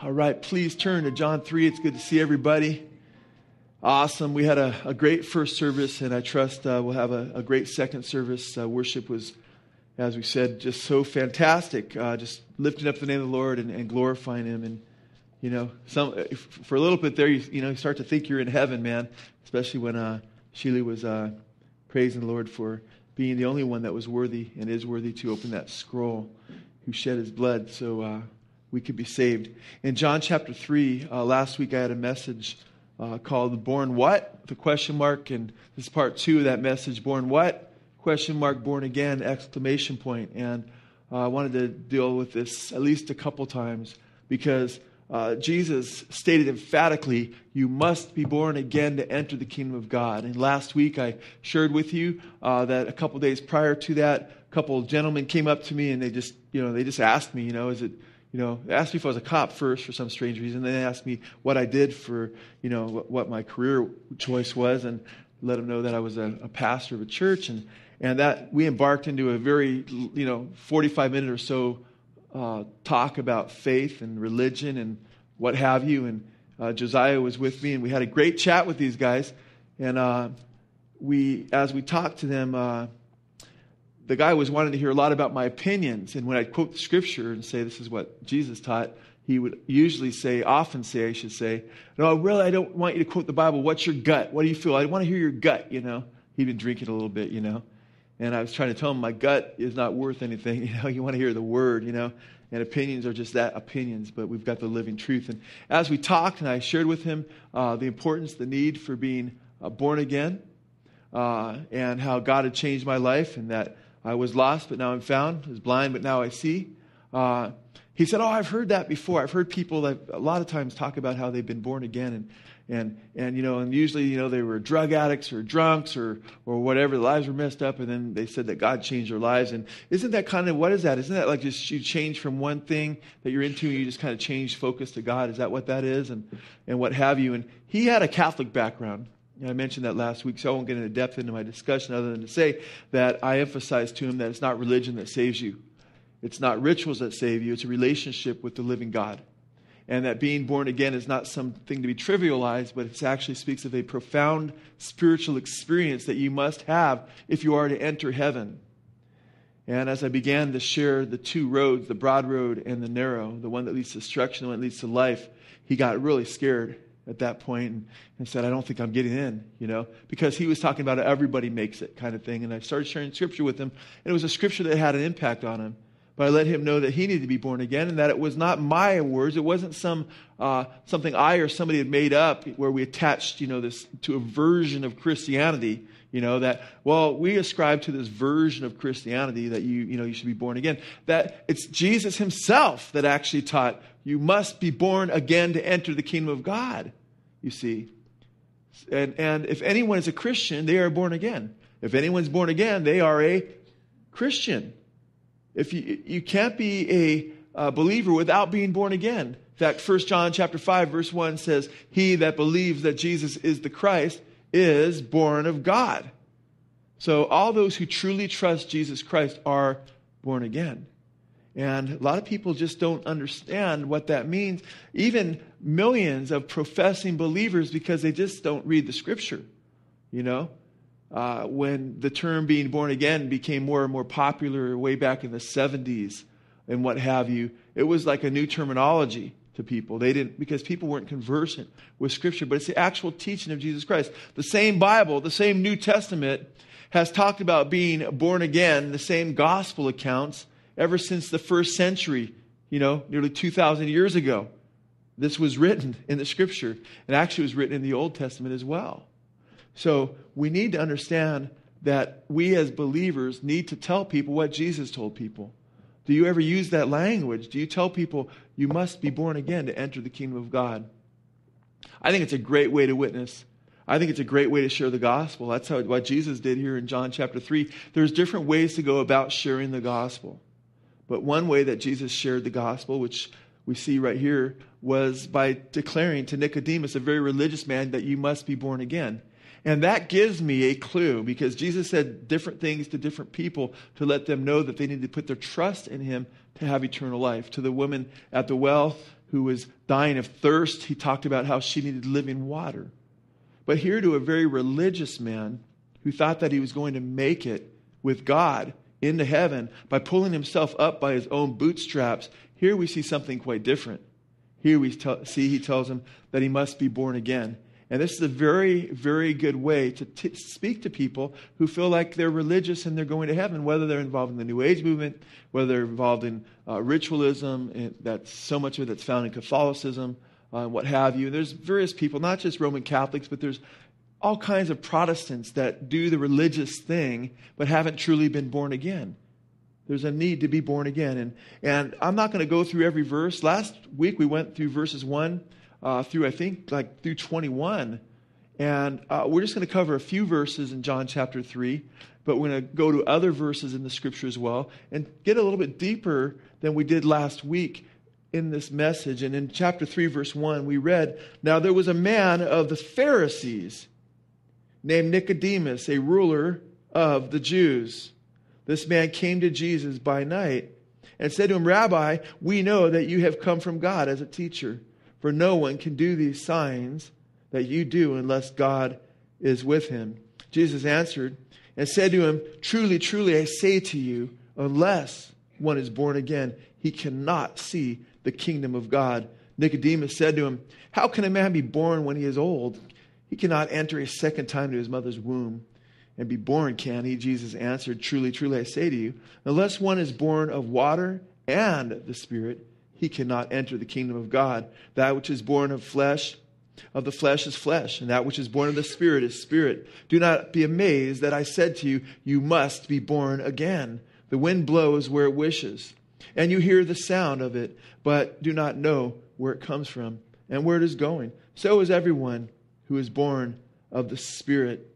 All right, please turn to John 3. It's good to see everybody. Awesome. We had a, a great first service, and I trust uh, we'll have a, a, great second service. Uh, worship was, as we said, just so fantastic. Uh, just lifting up the name of the Lord and, and, glorifying Him. And, you know, some, for a little bit there, you, you know, you start to think you're in heaven, man, especially when uh, Sheila was uh, praising the Lord for being the only one that was worthy and is worthy to open that scroll, who shed His blood. So, uh, we could be saved. In John chapter 3, uh, last week I had a message uh, called Born What? The question mark. And this is part two of that message Born What? Question mark, born again, exclamation point. And uh, I wanted to deal with this at least a couple times because uh, Jesus stated emphatically, You must be born again to enter the kingdom of God. And last week I shared with you uh, that a couple days prior to that, a couple gentlemen came up to me and they just, you know, they just asked me, you know, is it you know, they asked me if I was a cop first for some strange reason. Then they asked me what I did for, you know, what, what my career choice was, and let them know that I was a, a, pastor of a church, and and that we embarked into a very, you know, 45 minute or so uh, talk about faith and religion and what have you. And uh, Josiah was with me, and we had a great chat with these guys. And uh, we, as we talked to them uh, the guy was wanting to hear a lot about my opinions. And when I'd quote the scripture and say, this is what Jesus taught, he would usually say, often say, I should say, no, really, I don't want you to quote the Bible. What's your gut? What do you feel? I want to hear your gut, you know. He'd been drinking a little bit, you know. And I was trying to tell him my gut is not worth anything. You know, you want to hear the word, you know. And opinions are just that opinions, but we've got the living truth. And as we talked, and I shared with him uh, the importance, the need for being uh, born again, uh, and how God had changed my life, and that I was lost, but now I'm found. I was blind, but now I see. Uh, he said, Oh, I've heard that before. I've heard people that a lot of times talk about how they've been born again. And, and, and you know, and usually, you know, they were drug addicts or drunks or, or whatever. Their lives were messed up. And then they said that God changed their lives. And isn't that kind of, what is that? Isn't that like just you change from one thing that you're into and you just kind of change focus to God? Is that what that is? And, and what have you? And he had a Catholic background. I mentioned that last week, so I won't get into depth into my discussion other than to say that I emphasized to him that it's not religion that saves you. It's not rituals that save you. It's a relationship with the living God. And that being born again is not something to be trivialized, but it actually speaks of a profound spiritual experience that you must have if you are to enter heaven. And as I began to share the two roads, the broad road and the narrow, the one that leads to destruction, the one that leads to life, he got really scared at that point and, and, said, I don't think I'm getting in, you know, because he was talking about everybody makes it kind of thing. And I started sharing scripture with him, and it was a scripture that had an impact on him. But I let him know that he needed to be born again and that it was not my words. It wasn't some, uh, something I or somebody had made up where we attached, you know, this to a version of Christianity, you know, that, well, we ascribe to this version of Christianity that you, you know, you should be born again. That it's Jesus himself that actually taught you must be born again to enter the kingdom of God you see. And, and if anyone is a Christian, they are born again. If anyone's born again, they are a Christian. If you, you can't be a, a believer without being born again. In fact, 1 John chapter 5, verse 1 says, He that believes that Jesus is the Christ is born of God. So all those who truly trust Jesus Christ are born again. And a lot of people just don't understand what that means. Even millions of professing believers because they just don't read the scripture. You know, uh, when the term being born again became more and more popular way back in the 70s and what have you, it was like a new terminology to people. They didn't, because people weren't conversant with scripture, but it's the actual teaching of Jesus Christ. The same Bible, the same New Testament has talked about being born again, the same gospel accounts ever since the first century, you know, nearly 2,000 years ago. This was written in the scripture and actually was written in the Old Testament as well. So we need to understand that we as believers need to tell people what Jesus told people. Do you ever use that language? Do you tell people you must be born again to enter the kingdom of God? I think it's a great way to witness. I think it's a great way to share the gospel. That's how, what Jesus did here in John chapter 3. There's different ways to go about sharing the gospel. But one way that Jesus shared the gospel, which we see right here, was by declaring to Nicodemus, a very religious man, that you must be born again. And that gives me a clue because Jesus said different things to different people to let them know that they need to put their trust in him to have eternal life. To the woman at the well, who was dying of thirst, he talked about how she needed living water. But here to a very religious man who thought that he was going to make it with God into heaven by pulling himself up by his own bootstraps, here we see something quite different. Here we t- see he tells him that he must be born again. And this is a very, very good way to t- speak to people who feel like they're religious and they're going to heaven, whether they're involved in the New Age movement, whether they're involved in uh, ritualism, and that's so much of it that's found in Catholicism, uh, what have you. There's various people, not just Roman Catholics, but there's all kinds of Protestants that do the religious thing but haven't truly been born again. There's a need to be born again. And, and I'm not going to go through every verse. Last week we went through verses 1 uh, through, I think, like through 21. And uh, we're just going to cover a few verses in John chapter 3, but we're going to go to other verses in the scripture as well and get a little bit deeper than we did last week in this message. And in chapter 3, verse 1, we read Now there was a man of the Pharisees named Nicodemus, a ruler of the Jews. This man came to Jesus by night and said to him, Rabbi, we know that you have come from God as a teacher. For no one can do these signs that you do unless God is with him. Jesus answered and said to him, Truly, truly, I say to you, unless one is born again, he cannot see the kingdom of God. Nicodemus said to him, How can a man be born when he is old? He cannot enter a second time to his mother's womb and be born, can he? Jesus answered, Truly, truly, I say to you, unless one is born of water and the Spirit, he cannot enter the kingdom of God. That which is born of flesh, of the flesh is flesh, and that which is born of the Spirit is spirit. Do not be amazed that I said to you, You must be born again. The wind blows where it wishes, and you hear the sound of it, but do not know where it comes from and where it is going. So is everyone who is born of the Spirit.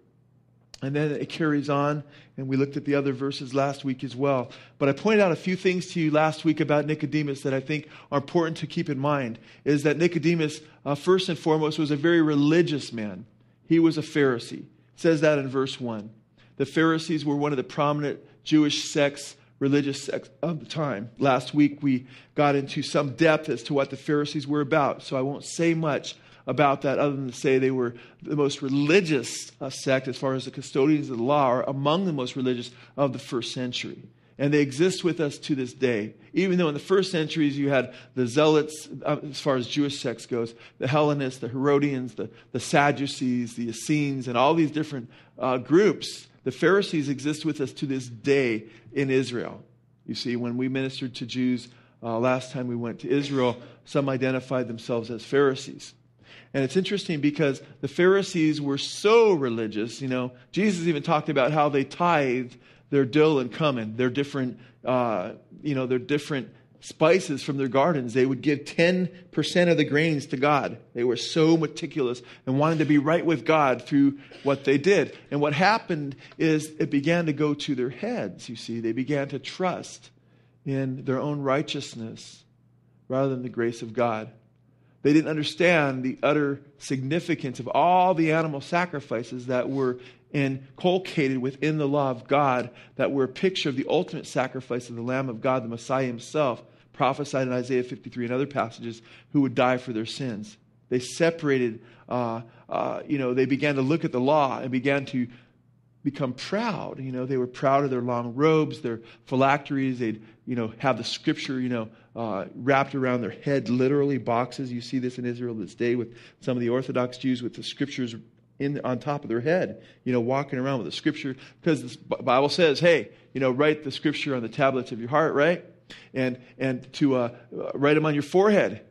And then it carries on, and we looked at the other verses last week as well. But I pointed out a few things to you last week about Nicodemus that I think are important to keep in mind. Is that Nicodemus, uh, first and foremost, was a very religious man. He was a Pharisee. It says that in verse 1. The Pharisees were one of the prominent Jewish sects, religious sects of the time. Last week we got into some depth as to what the Pharisees were about, so I won't say much about that other than to say they were the most religious uh, sect as far as the custodians of the law are among the most religious of the first century. And they exist with us to this day. Even though in the first centuries you had the Zealots, uh, as far as Jewish sects goes, the Hellenists, the Herodians, the, the Sadducees, the Essenes, and all these different uh, groups, the Pharisees exist with us to this day in Israel. You see, when we ministered to Jews uh, last time we went to Israel, some identified themselves as Pharisees. And it's interesting because the Pharisees were so religious. You know, Jesus even talked about how they tithed their dill and cumin, their different, uh, you know, their different spices from their gardens. They would give 10% of the grains to God. They were so meticulous and wanted to be right with God through what they did. And what happened is it began to go to their heads, you see. They began to trust in their own righteousness rather than the grace of God. They didn't understand the utter significance of all the animal sacrifices that were inculcated within the law of God, that were a picture of the ultimate sacrifice of the Lamb of God, the Messiah himself, prophesied in Isaiah 53 and other passages, who would die for their sins. They separated, uh, uh, you know, they began to look at the law and began to become proud. You know, they were proud of their long robes, their phylacteries. They'd, you know, have the scripture, you know, uh, wrapped around their head, literally boxes. You see this in Israel this day with some of the Orthodox Jews with the scriptures in, on top of their head, you know, walking around with the scripture. Because the Bible says, hey, you know, write the scripture on the tablets of your heart, right? And, and to uh, write them on your forehead.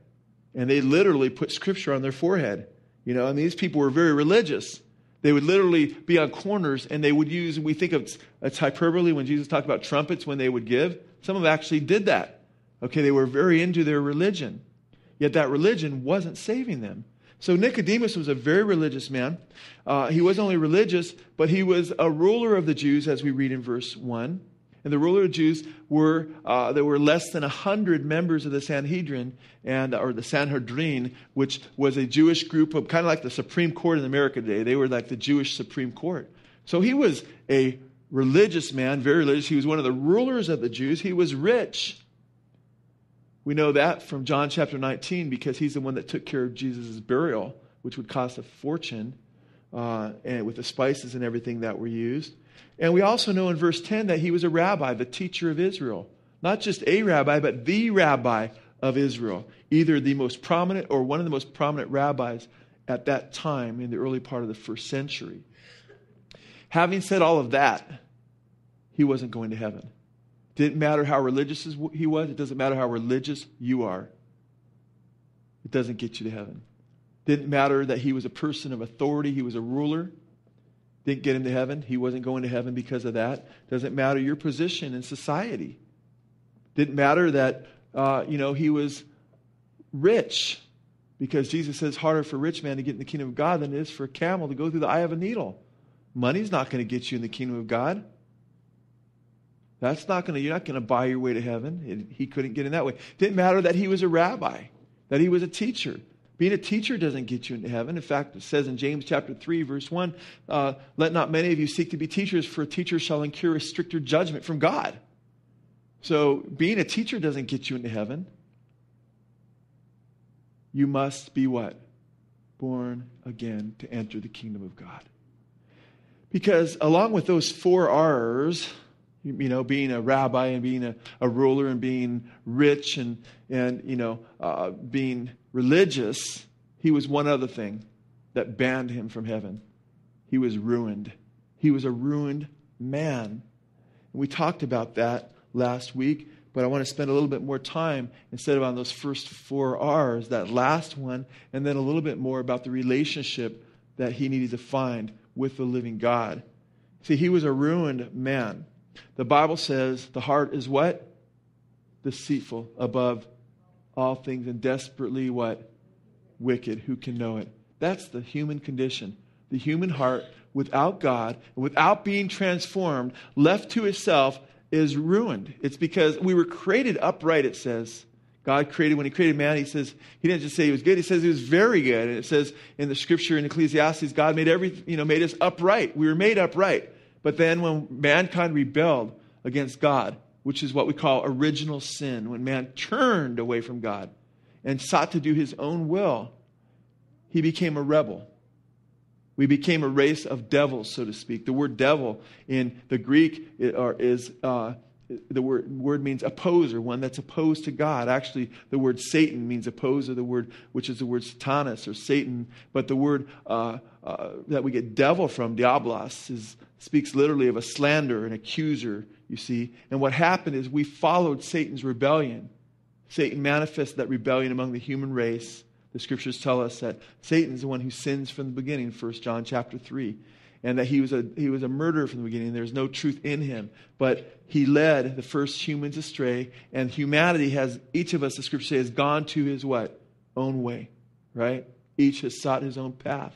And they literally put scripture on their forehead. You know, and these people were very religious. They would literally be on corners and they would use, we think of it's hyperbole when Jesus talked about trumpets when they would give. Some of them actually did that. Okay, they were very into their religion. Yet that religion wasn't saving them. So Nicodemus was a very religious man. Uh, he was only religious, but he was a ruler of the Jews, as we read in verse 1. And the ruler of the Jews were, uh, there were less than 100 members of the Sanhedrin, and, or the Sanhedrin, which was a Jewish group of kind of like the Supreme Court in America today. They were like the Jewish Supreme Court. So he was a religious man, very religious. He was one of the rulers of the Jews. He was rich. We know that from John chapter 19 because he's the one that took care of Jesus' burial, which would cost a fortune, uh, and with the spices and everything that were used. And we also know in verse 10 that he was a rabbi, the teacher of Israel. Not just a rabbi, but the rabbi of Israel, either the most prominent or one of the most prominent rabbis at that time in the early part of the first century. Having said all of that, he wasn't going to heaven. Didn't matter how religious he was, it doesn't matter how religious you are. It doesn't get you to heaven. Didn't matter that he was a person of authority, he was a ruler. Didn't get him to heaven. He wasn't going to heaven because of that. Doesn't matter your position in society. Didn't matter that uh, you know he was rich, because Jesus says harder for a rich man to get in the kingdom of God than it is for a camel to go through the eye of a needle. Money's not going to get you in the kingdom of God. That's not going to, you're not going to buy your way to heaven. He couldn't get in that way. Didn't matter that he was a rabbi, that he was a teacher. Being a teacher doesn't get you into heaven. In fact, it says in James chapter 3, verse 1, uh, let not many of you seek to be teachers, for a teacher shall incur a stricter judgment from God. So being a teacher doesn't get you into heaven. You must be what? Born again to enter the kingdom of God. Because along with those four R's, you know, being a rabbi and being a, a ruler and being rich and, and you know, uh, being religious, he was one other thing that banned him from heaven. He was ruined. He was a ruined man. And we talked about that last week, but I want to spend a little bit more time instead of on those first four R's, that last one, and then a little bit more about the relationship that he needed to find with the living God. See, he was a ruined man. The Bible says the heart is what? Deceitful above all things and desperately what? Wicked. Who can know it? That's the human condition. The human heart without God, without being transformed, left to itself, is ruined. It's because we were created upright, it says. God created, when He created man, He says, He didn't just say He was good, He says He was very good. And it says in the scripture in Ecclesiastes, God made every, you know, made us upright. We were made upright. But then when mankind rebelled against God, which is what we call original sin, when man turned away from God and sought to do his own will, he became a rebel. We became a race of devils, so to speak. The word devil in the Greek is uh, the word, word means opposer, one that's opposed to God. Actually, the word Satan means opposer, the word which is the word Satanas or Satan. But the word uh, uh, that we get devil from, diablos, is, speaks literally of a slander, an accuser, you see. And what happened is we followed Satan's rebellion. Satan manifested that rebellion among the human race. The scriptures tell us that Satan is the one who sins from the beginning, 1 John chapter 3 and that he was a he was a murderer from the beginning. There's no truth in him, but he led the first humans astray, and humanity has each of us, the scripture says, has gone to his what own way, right? Each has sought his own path.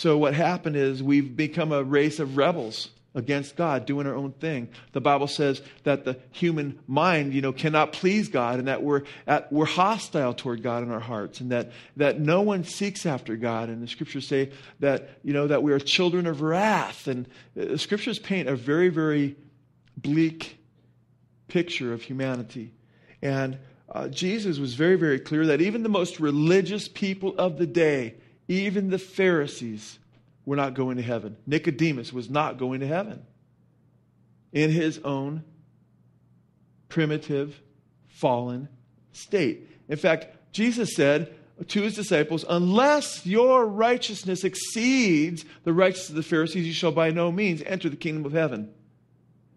So what happened is we've become a race of rebels against God, doing our own thing. The Bible says that the human mind, you know, cannot please God and that we're, at, we're hostile toward God in our hearts and that, that no one seeks after God. And the scriptures say that, you know, that we are children of wrath. And the scriptures paint a very, very bleak picture of humanity. And uh, Jesus was very, very clear that even the most religious people of the day, even the Pharisees, were not going to heaven. Nicodemus was not going to heaven in his own primitive, fallen state. In fact, Jesus said to his disciples, Unless your righteousness exceeds the righteousness of the Pharisees, you shall by no means enter the kingdom of heaven.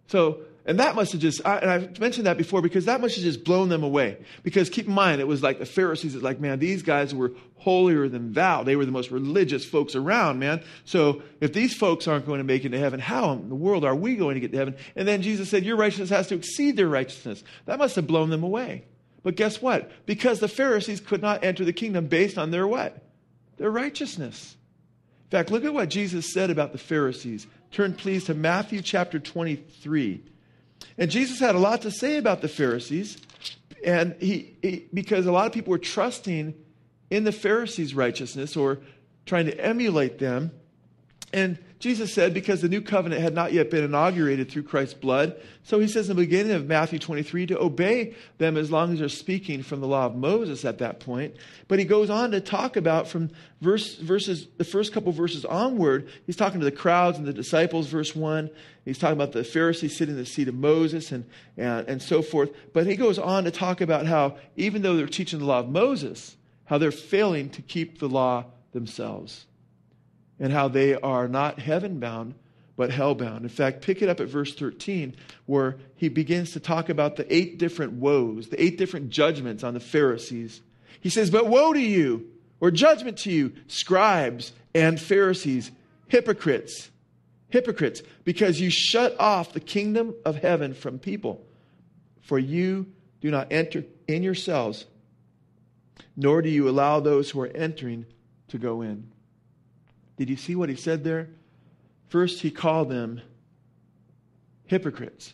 So and that must have just, I, and I've mentioned that before because that must have just blown them away. Because keep in mind, it was like the Pharisees, it's like, man, these guys were holier than thou. They were the most religious folks around, man. So if these folks aren't going to make it to heaven, how in the world are we going to get to heaven? And then Jesus said, your righteousness has to exceed their righteousness. That must have blown them away. But guess what? Because the Pharisees could not enter the kingdom based on their what? Their righteousness. In fact, look at what Jesus said about the Pharisees. Turn please to Matthew chapter 23. And Jesus had a lot to say about the Pharisees, and he, he, because a lot of people were trusting in the Pharisees' righteousness or trying to emulate them. And Jesus said, because the new covenant had not yet been inaugurated through Christ's blood, so he says in the beginning of Matthew 23 to obey them as long as they're speaking from the law of Moses at that point. But he goes on to talk about from verse, verses, the first couple verses onward, he's talking to the crowds and the disciples, verse 1. He's talking about the Pharisees sitting in the seat of Moses and, and, and so forth. But he goes on to talk about how, even though they're teaching the law of Moses, how they're failing to keep the law themselves and how they are not heaven bound, but hell bound. In fact, pick it up at verse 13, where he begins to talk about the eight different woes, the eight different judgments on the Pharisees. He says, But woe to you, or judgment to you, scribes and Pharisees, hypocrites, hypocrites, because you shut off the kingdom of heaven from people. For you do not enter in yourselves, nor do you allow those who are entering to go in. Did you see what he said there? First, he called them hypocrites.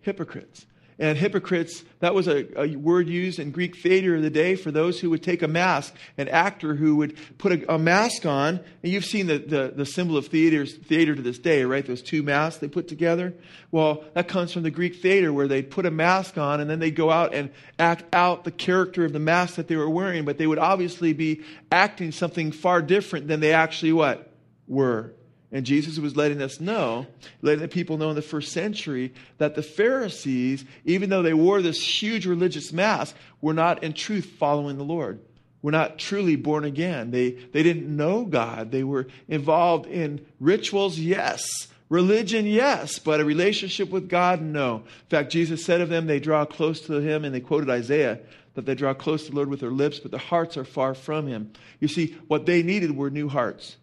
Hypocrites. And hypocrites, that was a, a, word used in Greek theater of the day for those who would take a mask, an actor who would put a, a mask on. And you've seen the, the, the symbol of theaters, theater to this day, right? Those two masks they put together. Well, that comes from the Greek theater where they'd put a mask on and then they'd go out and act out the character of the mask that they were wearing. But they would obviously be acting something far different than they actually what? Were. And Jesus was letting us know, letting the people know in the first century, that the Pharisees, even though they wore this huge religious mask, were not in truth following the Lord. Were not truly born again. They, they didn't know God. They were involved in rituals, yes. Religion, yes. But a relationship with God, no. In fact, Jesus said of them, they draw close to Him, and they quoted Isaiah, that they draw close to the Lord with their lips, but their hearts are far from Him. You see, what they needed were new hearts.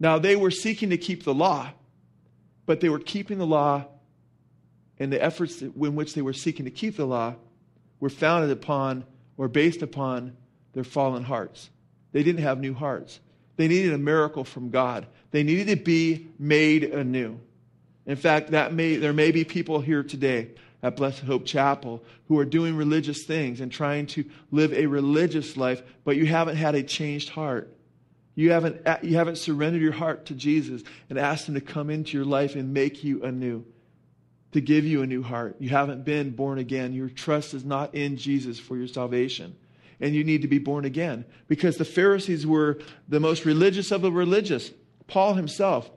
Now, they were seeking to keep the law, but they were keeping the law, and the efforts in which they were seeking to keep the law were founded upon or based upon their fallen hearts. They didn't have new hearts. They needed a miracle from God. They needed to be made anew. In fact, that may, there may be people here today at Blessed Hope Chapel who are doing religious things and trying to live a religious life, but you haven't had a changed heart. You haven't, uh, you haven't surrendered your heart to Jesus and asked Him to come into your life and make you anew, to give you a new heart. You haven't been born again. Your trust is not in Jesus for your salvation. And you need to be born again because the Pharisees were the most religious of the religious. Paul himself,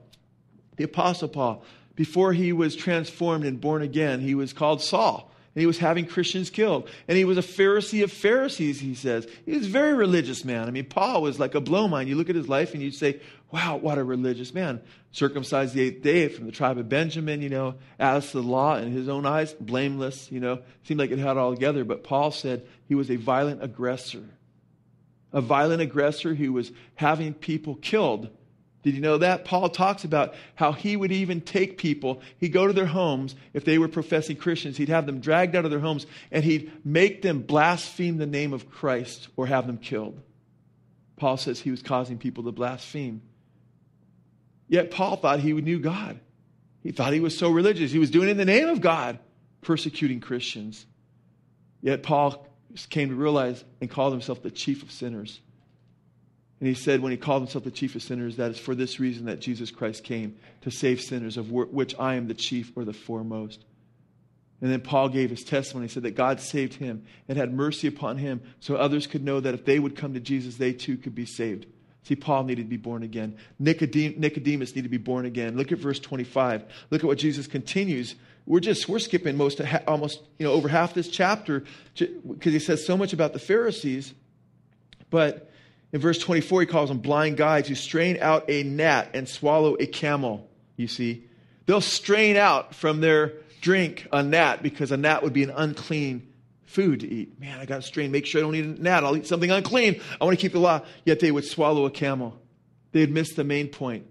the Apostle Paul, before he was transformed and born again, he was called Saul and he was having Christians killed. And he was a Pharisee of Pharisees, he says. He was a very religious man. I mean, Paul was like a blow mind. You look at his life and you say, wow, what a religious man. Circumcised the eighth day from the tribe of Benjamin, you know, as to the law in his own eyes, blameless, you know. Seemed like it had it all together. But Paul said he was a violent aggressor. A violent aggressor who was having people killed did you know that? Paul talks about how he would even take people, he'd go to their homes, if they were professing Christians, he'd have them dragged out of their homes, and he'd make them blaspheme the name of Christ or have them killed. Paul says he was causing people to blaspheme. Yet Paul thought he knew God. He thought he was so religious. He was doing it in the name of God, persecuting Christians. Yet Paul came to realize and called himself the chief of sinners. And he said, when he called himself the chief of sinners, that is for this reason that Jesus Christ came to save sinners, of which I am the chief or the foremost. And then Paul gave his testimony. He said that God saved him and had mercy upon him so others could know that if they would come to Jesus, they too could be saved. See, Paul needed to be born again. Nicodemus needed to be born again. Look at verse 25. Look at what Jesus continues. We're just, we're skipping most, almost, you know, over half this chapter because he says so much about the Pharisees. But in verse 24, he calls them blind guides who strain out a gnat and swallow a camel, you see. They'll strain out from their drink a gnat because a gnat would be an unclean food to eat. Man, I got to strain, make sure I don't eat a gnat. I'll eat something unclean. I want to keep the law. Yet they would swallow a camel. They had missed the main point.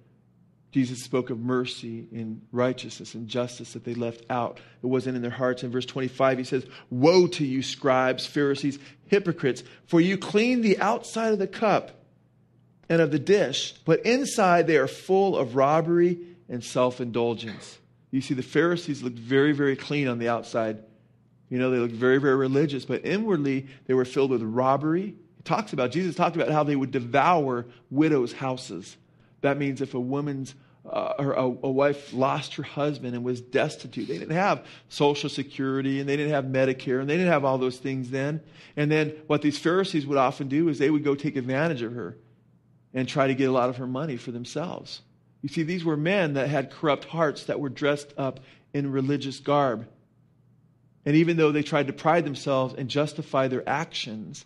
Jesus spoke of mercy and righteousness and justice that they left out. It wasn't in their hearts. In verse 25, he says, Woe to you, scribes, Pharisees, hypocrites, for you clean the outside of the cup and of the dish, but inside they are full of robbery and self indulgence. You see, the Pharisees looked very, very clean on the outside. You know, they looked very, very religious, but inwardly they were filled with robbery. He talks about, Jesus talked about how they would devour widows' houses That means if a woman's uh, or a, a, wife lost her husband and was destitute. They didn't have Social Security and they didn't have Medicare and they didn't have all those things then. And then what these Pharisees would often do is they would go take advantage of her and try to get a lot of her money for themselves. You see, these were men that had corrupt hearts that were dressed up in religious garb. And even though they tried to pride themselves and justify their actions,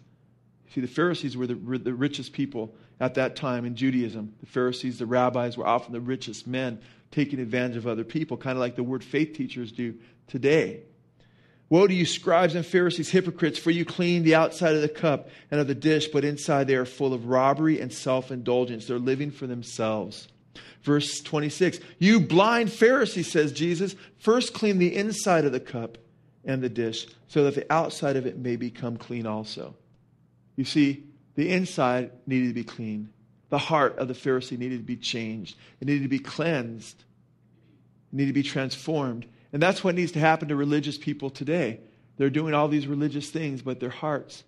see, the Pharisees were the, were the richest people at that time in Judaism. The Pharisees, the rabbis, were often the richest men taking advantage of other people, kind of like the word faith teachers do today. Woe to you, scribes and Pharisees, hypocrites, for you clean the outside of the cup and of the dish, but inside they are full of robbery and self indulgence. They're living for themselves. Verse 26 You blind Pharisees, says Jesus, first clean the inside of the cup and the dish, so that the outside of it may become clean also. You see, the inside needed to be clean. The heart of the Pharisee needed to be changed, it needed to be cleansed, it needed to be transformed. And that's what needs to happen to religious people today. They're doing all these religious things, but their hearts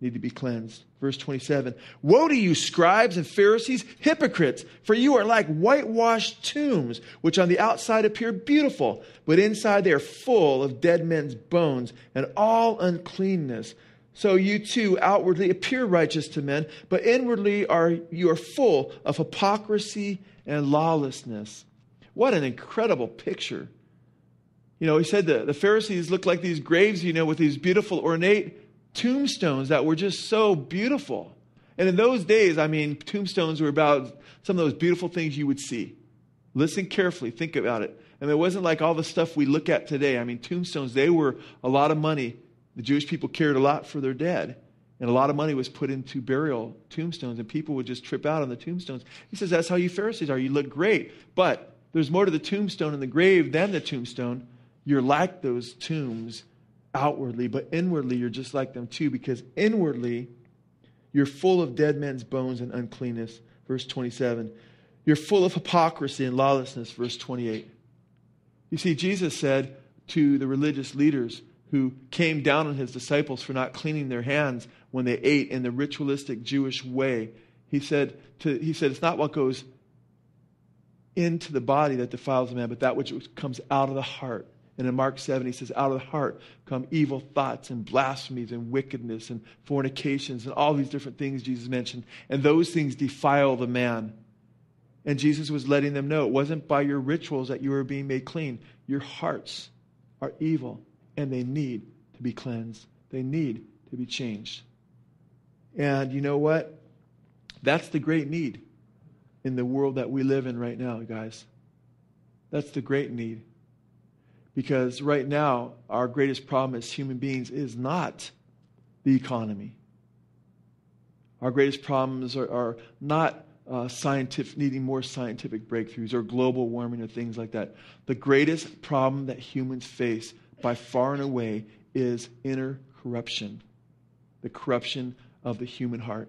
need to be cleansed. Verse 27 Woe to you, scribes and Pharisees, hypocrites, for you are like whitewashed tombs, which on the outside appear beautiful, but inside they are full of dead men's bones and all uncleanness. So you too outwardly appear righteous to men, but inwardly are you are full of hypocrisy and lawlessness. What an incredible picture. You know, he said the, the Pharisees looked like these graves, you know, with these beautiful, ornate tombstones that were just so beautiful. And in those days, I mean, tombstones were about some of those beautiful things you would see. Listen carefully, think about it. And it wasn't like all the stuff we look at today. I mean, tombstones, they were a lot of money. The Jewish people cared a lot for their dead. And a lot of money was put into burial tombstones, and people would just trip out on the tombstones. He says, That's how you Pharisees are. You look great. But there's more to the tombstone in the grave than the tombstone. You're like those tombs outwardly, but inwardly you're just like them too, because inwardly you're full of dead men's bones and uncleanness. Verse 27. You're full of hypocrisy and lawlessness. Verse 28. You see, Jesus said to the religious leaders who came down on his disciples for not cleaning their hands when they ate in the ritualistic Jewish way, he said, to, he said, It's not what goes into the body that defiles a man, but that which comes out of the heart. And in Mark 7, he says, Out of the heart come evil thoughts and blasphemies and wickedness and fornications and all these different things Jesus mentioned. And those things defile the man. And Jesus was letting them know it wasn't by your rituals that you were being made clean. Your hearts are evil and they need to be cleansed, they need to be changed. And you know what? That's the great need in the world that we live in right now, guys. That's the great need. Because right now, our greatest problem as human beings is not the economy. Our greatest problems are, are not uh, scientific, needing more scientific breakthroughs or global warming or things like that. The greatest problem that humans face by far and away is inner corruption, the corruption of the human heart.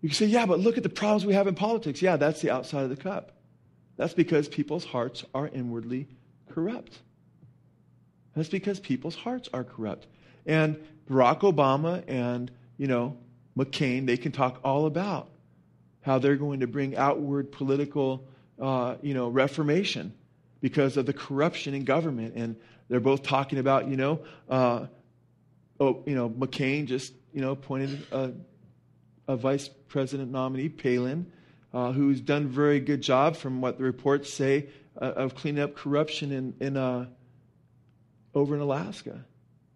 You can say, yeah, but look at the problems we have in politics. Yeah, that's the outside of the cup. That's because people's hearts are inwardly corrupt. That's because people's hearts are corrupt. And Barack Obama and, you know, McCain, they can talk all about how they're going to bring outward political, uh, you know, reformation because of the corruption in government. And they're both talking about, you know, uh, oh, you know, McCain just, you know, appointed a, a vice president nominee, Palin, uh, who's done a very good job from what the reports say uh, of cleaning up corruption in, in uh, over in Alaska.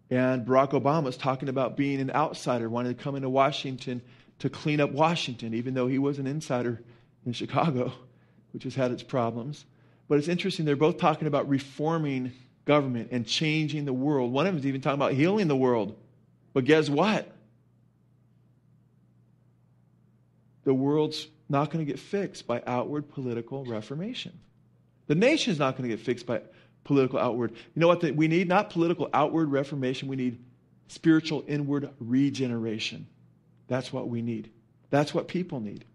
And Barack Obama is talking about being an outsider, wanting to come into Washington to clean up Washington, even though he was an insider in Chicago, which has had its problems. But it's interesting, they're both talking about reforming government and changing the world. One of them is even talking about healing the world. But guess what? The world's not going to get fixed by outward political reformation. The nation's not going to get fixed by political outward. You know what we need? Not political outward reformation. We need spiritual inward regeneration. That's what we need. That's what people need.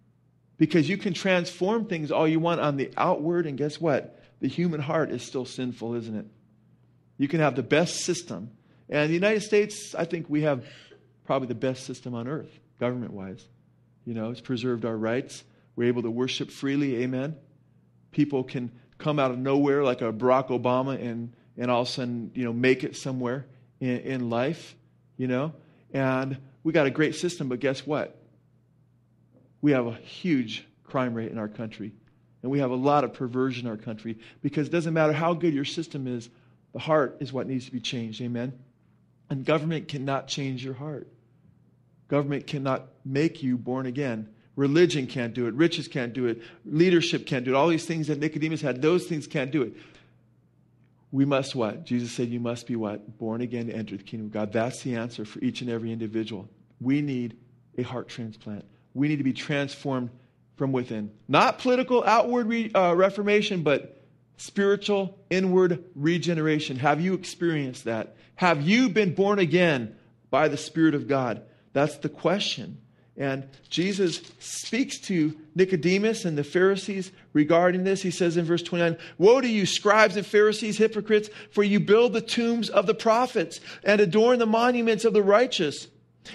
Because you can transform things all you want on the outward, and guess what? The human heart is still sinful, isn't it? You can have the best system. And the United States, I think we have probably the best system on earth, government wise. You know, it's preserved our rights. We're able to worship freely. Amen. People can come out of nowhere like a Barack Obama and, and all of a sudden, you know, make it somewhere in, in life, you know. And we got a great system, but guess what? We have a huge crime rate in our country. And we have a lot of perversion in our country because it doesn't matter how good your system is, the heart is what needs to be changed. Amen? And government cannot change your heart. Government cannot make you born again. Religion can't do it. Riches can't do it. Leadership can't do it. All these things that Nicodemus had, those things can't do it. We must what? Jesus said, You must be what? Born again to enter the kingdom of God. That's the answer for each and every individual. We need a heart transplant. We need to be transformed from within. Not political outward re, uh, reformation, but spiritual inward regeneration. Have you experienced that? Have you been born again by the Spirit of God? That's the question. And Jesus speaks to Nicodemus and the Pharisees regarding this. He says in verse 29 Woe to you, scribes and Pharisees, hypocrites, for you build the tombs of the prophets and adorn the monuments of the righteous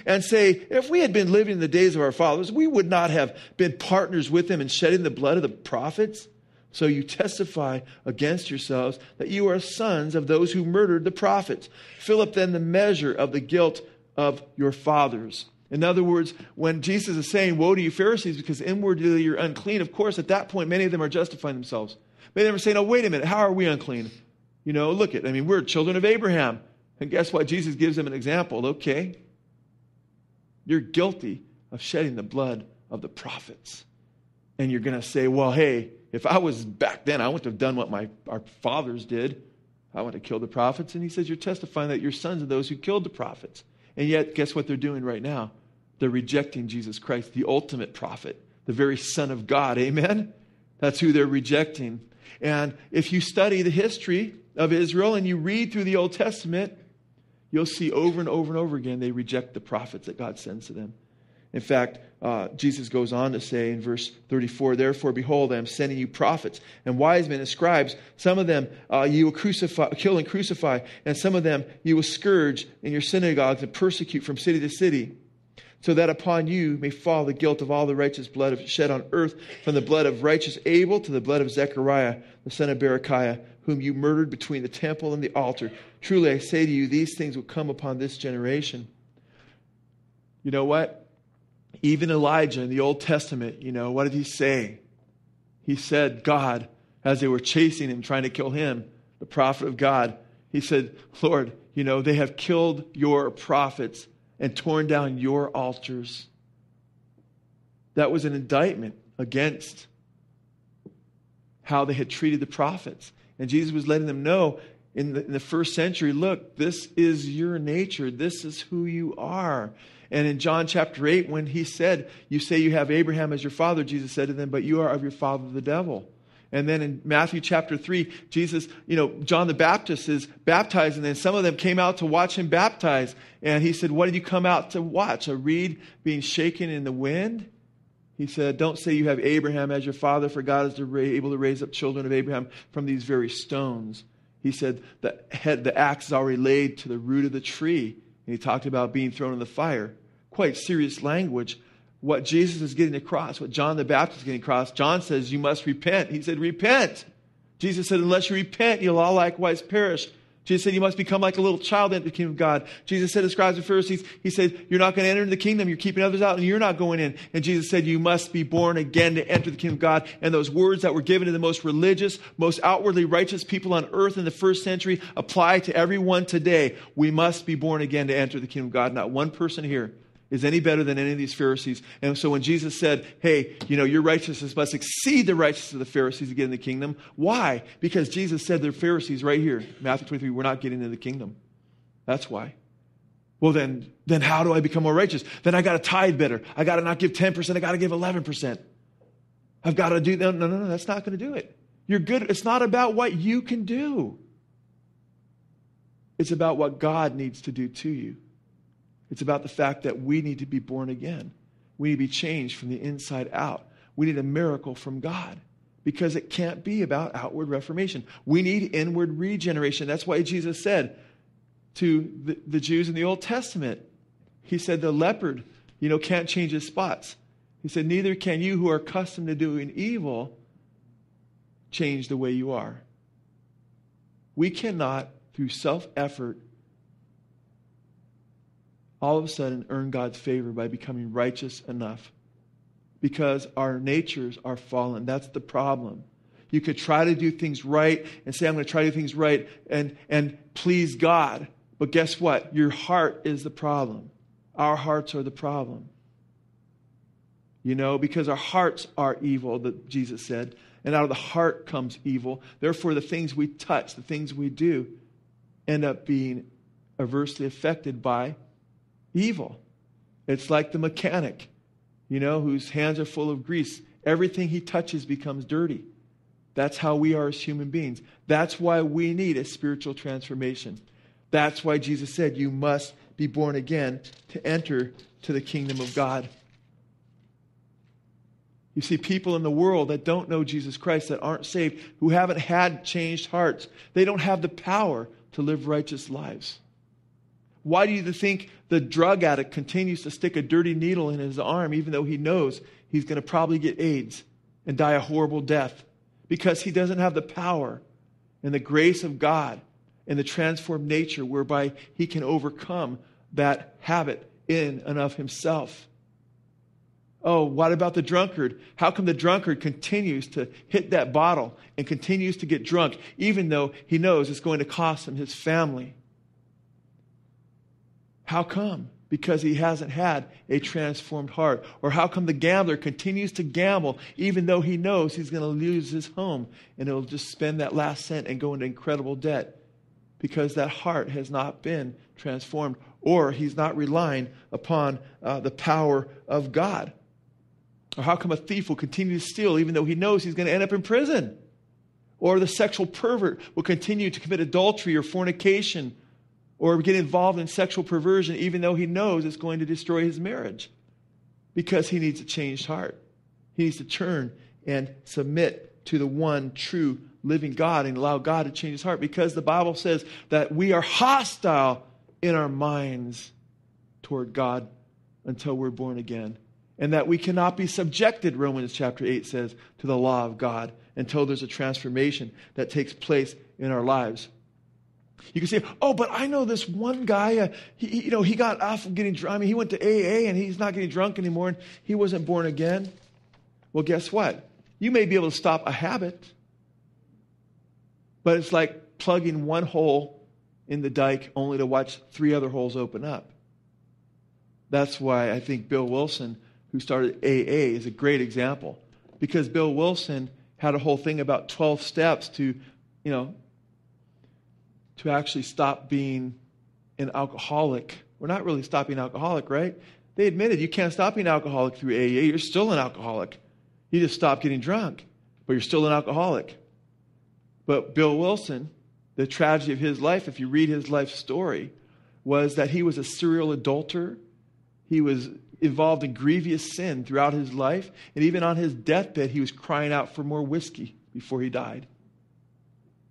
and say, if we had been living in the days of our fathers, we would not have been partners with them in shedding the blood of the prophets. So you testify against yourselves that you are sons of those who murdered the prophets. Fill up then the measure of the guilt of your fathers. In other words, when Jesus is saying, Woe to you, Pharisees, because inwardly you're unclean, of course, at that point, many of them are justifying themselves. Many of them are saying, Oh, wait a minute, how are we unclean? You know, look at, I mean, we're children of Abraham. And guess what? Jesus gives them an example. Okay, you're guilty of shedding the blood of the prophets. And you're going to say, well, hey, if I was back then, I wouldn't have done what my, our fathers did. I would have killed the prophets. And he says, You're testifying that your sons are those who killed the prophets. And yet, guess what they're doing right now? They're rejecting Jesus Christ, the ultimate prophet, the very Son of God. Amen? That's who they're rejecting. And if you study the history of Israel and you read through the Old Testament, you'll see over and over and over again they reject the prophets that God sends to them. In fact, uh, Jesus goes on to say in verse 34, Therefore, behold, I am sending you prophets and wise men and scribes. Some of them uh, you will crucify, kill and crucify, and some of them you will scourge in your synagogues and persecute from city to city, so that upon you may fall the guilt of all the righteous blood shed on earth, from the blood of righteous Abel to the blood of Zechariah, the son of Berechiah, whom you murdered between the temple and the altar. Truly, I say to you, these things will come upon this generation. You know what? Even Elijah in the Old Testament, you know, what did he say? He said, God, as they were chasing him, trying to kill him, the prophet of God, he said, Lord, you know, they have killed your prophets and torn down your altars. That was an indictment against how they had treated the prophets. And Jesus was letting them know in the, in the, first century look, this is your nature, this is who you are. And in John chapter 8, when he said, You say you have Abraham as your father, Jesus said to them, But you are of your father the devil. And then in Matthew chapter 3, Jesus, you know, John the Baptist is baptized, and then some of them came out to watch him baptize. And he said, What did you come out to watch? A reed being shaken in the wind? He said, Don't say you have Abraham as your father, for God is able to raise up children of Abraham from these very stones. He said, The, head, the axe is already laid to the root of the tree. And he talked about being thrown in the fire. Quite serious language. What Jesus is getting across, what John the Baptist is getting across, John says, You must repent. He said, Repent. Jesus said, Unless you repent, you'll all likewise perish. Jesus said, You must become like a little child into the kingdom of God. Jesus said to the scribes and Pharisees, He said, You're not going to enter the kingdom. You're keeping others out, and you're not going in. And Jesus said, You must be born again to enter the kingdom of God. And those words that were given to the most religious, most outwardly righteous people on earth in the first century apply to everyone today. We must be born again to enter the kingdom of God. Not one person here is any better than any of these Pharisees. And so when Jesus said, hey, you know, your righteousness must exceed the righteousness of the Pharisees to get in the kingdom, why? Because Jesus said they're Pharisees right here, Matthew 23, we're not getting into the kingdom. That's why. Well, then, then how do I become more righteous? Then I got to tithe better. I got to not give 10%, I got to give 11%. I've got to do that. No, no, no, that's not going to do it. You're good. It's not about what you can do. It's about what God needs to do to you. It's about the fact that we need to be born again. We need to be changed from the inside out. We need a miracle from God because it can't be about outward reformation. We need inward regeneration. That's why Jesus said to the, the Jews in the Old Testament, He said, the leopard, you know, can't change his spots. He said, Neither can you who are accustomed to doing evil change the way you are. We cannot, through self effort, all of a sudden earn God's favor by becoming righteous enough because our natures are fallen. That's the problem. You could try to do things right and say, I'm going to try to do things right and, and please God. But guess what? Your heart is the problem. Our hearts are the problem. You know, because our hearts are evil, that Jesus said, and out of the heart comes evil. Therefore, the things we touch, the things we do, end up being adversely affected by evil. It's like the mechanic, you know, whose hands are full of grease. Everything he touches becomes dirty. That's how we are as human beings. That's why we need a spiritual transformation. That's why Jesus said, You must be born again to enter to the kingdom of God. You see, people in the world that don't know Jesus Christ, that aren't saved, who haven't had changed hearts, they don't have the power to live righteous lives. Why do you think the drug addict continues to stick a dirty needle in his arm even though he knows he's going to probably get AIDS and die a horrible death? Because he doesn't have the power and the grace of God and the transformed nature whereby he can overcome that habit in and of himself. Oh, what about the drunkard? How come the drunkard continues to hit that bottle and continues to get drunk, even though he knows it's going to cost him his family? How come? Because he hasn't had a transformed heart. Or how come the gambler continues to gamble even though he knows he's going to lose his home and he'll just spend that last cent and go into incredible debt? Because that heart has not been transformed or he's not relying upon uh, the power of God. Or how come a thief will continue to steal even though he knows he's going to end up in prison? Or the sexual pervert will continue to commit adultery or fornication or get involved in sexual perversion even though he knows it's going to destroy his marriage because he needs a changed heart. He needs to turn and submit to the one true living God and allow God to change his heart because the Bible says that we are hostile in our minds toward God until we're born again. And that we cannot be subjected, Romans chapter 8 says, to the law of God until there's a transformation that takes place in our lives. You can say, oh, but I know this one guy, uh, he, you know, he got off of getting drunk. I mean, he went to AA and he's not getting drunk anymore and he wasn't born again. Well, guess what? You may be able to stop a habit, but it's like plugging one hole in the dike only to watch three other holes open up. That's why I think Bill Wilson, who started AA, is a great example. Because Bill Wilson had a whole thing about 12 steps to, you know, to actually stop being an alcoholic. We're not really stopping alcoholic, right? They admitted you can't stop being alcoholic through AA. You're still an alcoholic. You just stop getting drunk, but you're still an alcoholic. But Bill Wilson, the tragedy of his life, if you read his life story, was that he was a serial adulterer. He was involved in grievous sin throughout his life. And even on his deathbed, he was crying out for more whiskey before he died.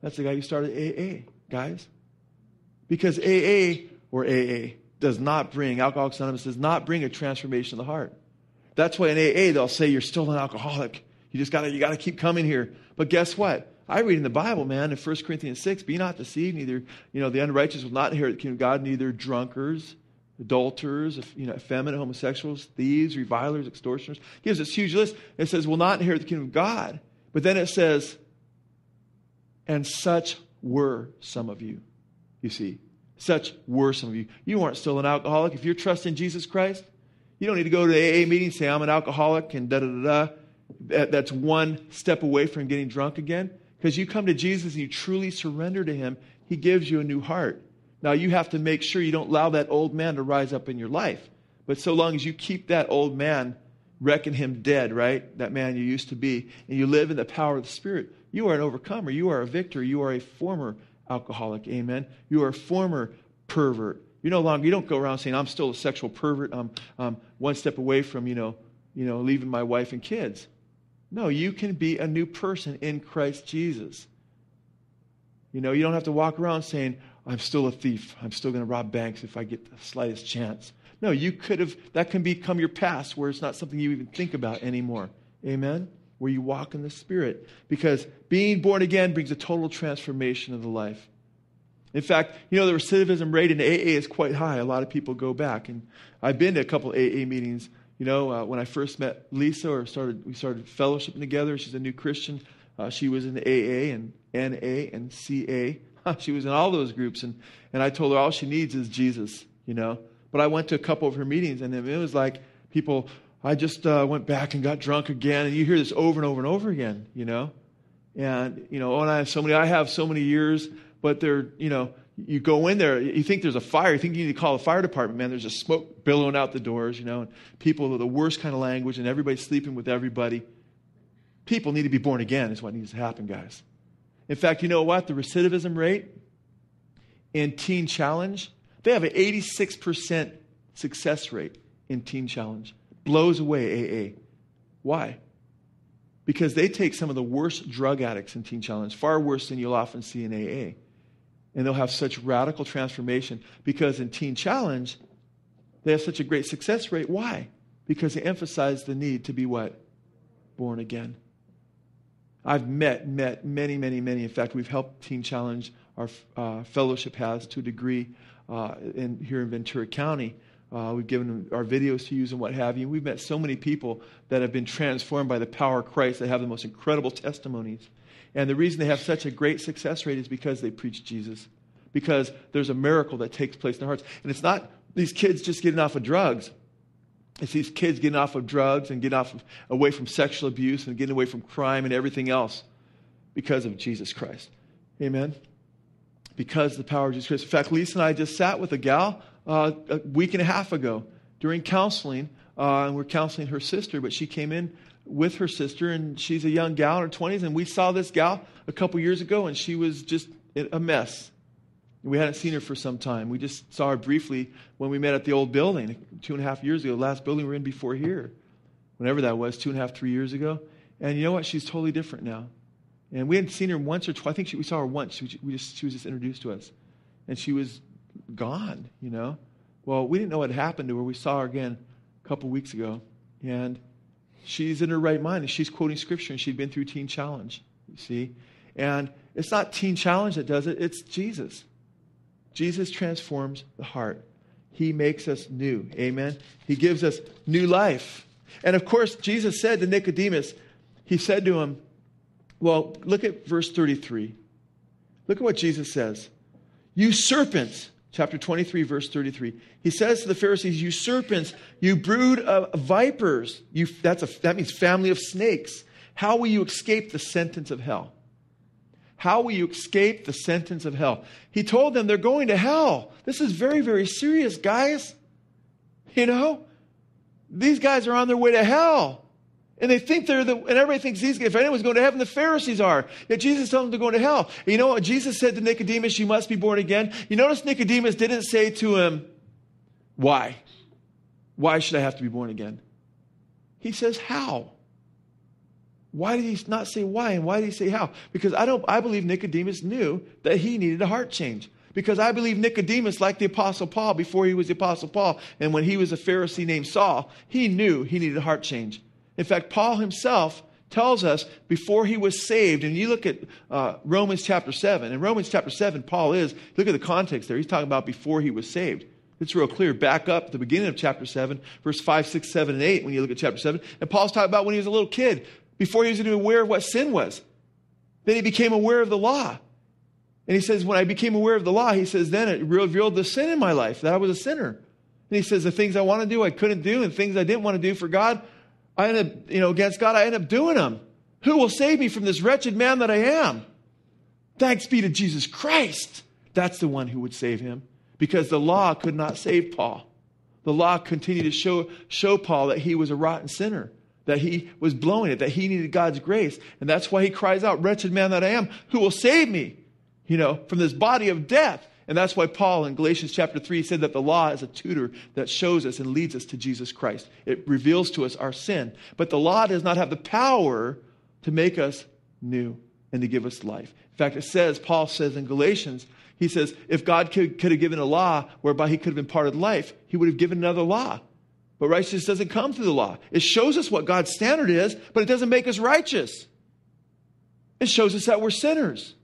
That's the guy who started AA guys? Because AA or AA does not bring, Alcoholics Anonymous does not bring a transformation of the heart. That's why in AA they'll say you're still an alcoholic. You just gotta, you gotta keep coming here. But guess what? I read in the Bible, man, in 1 Corinthians 6, be not deceived, neither, you know, the unrighteous will not inherit the kingdom of God, neither drunkards, adulterers, you know, effeminate, homosexuals, thieves, revilers, extortioners. It gives this huge list. It says, will not inherit the kingdom of God. But then it says, and such were some of you. You see, such were some of you. You aren't still an alcoholic. If you're trusting Jesus Christ, you don't need to go to the AA meeting say, I'm an alcoholic and da da da da. That, that's one step away from getting drunk again. Because you come to Jesus and you truly surrender to Him, He gives you a new heart. Now, you have to make sure you don't allow that old man to rise up in your life. But so long as you keep that old man, reckon him dead, right? That man you used to be, and you live in the power of the Spirit, you are an overcomer. You are a victor. You are a former alcoholic. Amen. You are a former pervert. You no longer you don't go around saying I'm still a sexual pervert. I'm, I'm one step away from you know you know leaving my wife and kids. No, you can be a new person in Christ Jesus. You know, you don't have to walk around saying, I'm still a thief. I'm still going to rob banks if I get the slightest chance. No, you could have, that can become your past where it's not something you even think about anymore. Amen? Where you walk in the Spirit. Because being born again brings a total transformation of the life. In fact, you know, the recidivism rate in AA is quite high. A lot of people go back. And I've been to a couple AA meetings. You know, uh, when I first met Lisa or started, we started fellowshipping together, she's a new Christian. Uh, she was in AA and NA and CA. she was in all those groups. And, and I told her all she needs is Jesus, you know. But I went to a couple of her meetings, and it was like people, I just uh, went back and got drunk again. And you hear this over and over and over again, you know. And, you know, oh, and I have so many, I have so many years but they're, you know, you go in there, you think there's a fire, you think you need to call the fire department, man, there's just smoke billowing out the doors, you know, and people with the worst kind of language, and everybody's sleeping with everybody. People need to be born again, is what needs to happen, guys. In fact, you know what? The recidivism rate in Teen Challenge, they have an 86% success rate in Teen Challenge. Blows away AA. Why? Because they take some of the worst drug addicts in Teen Challenge, far worse than you'll often see in AA and they'll have such radical transformation because in Teen Challenge, they have such a great success rate. Why? Because they emphasize the need to be what? Born again. I've met, met many, many, many. In fact, we've helped Teen Challenge, our uh, fellowship has to a degree uh, in, here in Ventura County. Uh, we've given them our videos to use and what have you. We've met so many people that have been transformed by the power of Christ that have the most incredible testimonies. And the reason they have such a great success rate is because they preach Jesus, because there's a miracle that takes place in their hearts. And it's not these kids just getting off of drugs. It's these kids getting off of drugs and getting off of, away from sexual abuse and getting away from crime and everything else because of Jesus Christ. Amen. Because the power of Jesus Christ. In fact, Lisa and I just sat with a gal uh, a week and a half ago during counseling, uh, and we're counseling her sister, but she came in with her sister, and she's a young gal in her 20s. And we saw this gal a couple years ago, and she was just a mess. We hadn't seen her for some time. We just saw her briefly when we met at the old building two and a half years ago, the last building we were in before here, whenever that was, two and a half, three years ago. And you know what? She's totally different now. And we hadn't seen her once or twice. I think she, we saw her once. She, we just, she was just introduced to us. And she was gone, you know. Well, we didn't know what happened to her. We saw her again a couple weeks ago. And she's in her right mind and she's quoting scripture and she'd been through Teen Challenge, you see? And it's not Teen Challenge that does it, it's Jesus. Jesus transforms the heart. He makes us new. Amen. He gives us new life. And of course, Jesus said to Nicodemus, He said to him, Well, look at verse 33. Look at what Jesus says. You serpents, chapter 23, verse 33. He says to the Pharisees, You serpents, you brood of vipers, you, that's a, that means family of snakes. How will you escape the sentence of hell? How will you escape the sentence of hell? He told them they're going to hell. This is very, very serious, guys. You know, these guys are on their way to hell. And they think they're the, and everybody thinks these, if anyone's going to heaven, the Pharisees are. Yet Jesus told them to go to hell. And you know what? Jesus said to Nicodemus, You must be born again. You notice Nicodemus didn't say to him, Why? Why should I have to be born again? He says, How? Why did he not say why? And why did he say how? Because I don't I believe Nicodemus knew that he needed a heart change. Because I believe Nicodemus, like the Apostle Paul, before he was the Apostle Paul, and when he was a Pharisee named Saul, he knew he needed a heart change. In fact, Paul himself tells us before he was saved, and you look at uh, Romans chapter 7, in Romans chapter 7, Paul is, look at the context there. He's talking about before he was saved. It's real clear. Back up at the beginning of chapter 7, verse 5, 6, 7, and 8, when you look at chapter 7. And Paul's talking about when he was a little kid, before he was even aware of what sin was. Then he became aware of the law. And he says, when I became aware of the law, he says, then it revealed the sin in my life, that I was a sinner. And he says, the things I want to do, I couldn't do, and things I didn't want to do for God, I end up, you know, against God, I end up doing them. Who will save me from this wretched man that I am? Thanks be to Jesus Christ. That's the one who would save him because the law could not save Paul. The law continued to show, show Paul that he was a rotten sinner, that he was blowing it, that he needed God's grace. And that's why he cries out, Wretched man that I am, who will save me, you know, from this body of death? And that's why Paul in Galatians chapter 3 said that the law is a tutor that shows us and leads us to Jesus Christ. It reveals to us our sin. But the law does not have the power to make us new. and to give us life. In fact, it says, Paul says in Galatians, he says, if God could, could have given a law whereby he could have imparted life, he would have given another law. But righteousness doesn't come through the law. It shows us what God's standard is, but it doesn't make us righteous. It shows us that we're sinners.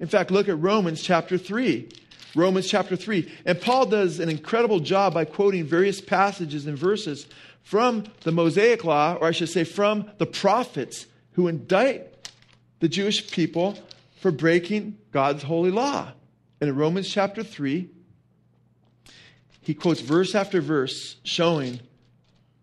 In fact, look at Romans chapter 3. Romans chapter 3. And Paul does an incredible job by quoting various passages and verses from the Mosaic law, or I should say from the prophets who indict the Jewish people for breaking God's holy law. And in Romans chapter 3, he quotes verse after verse showing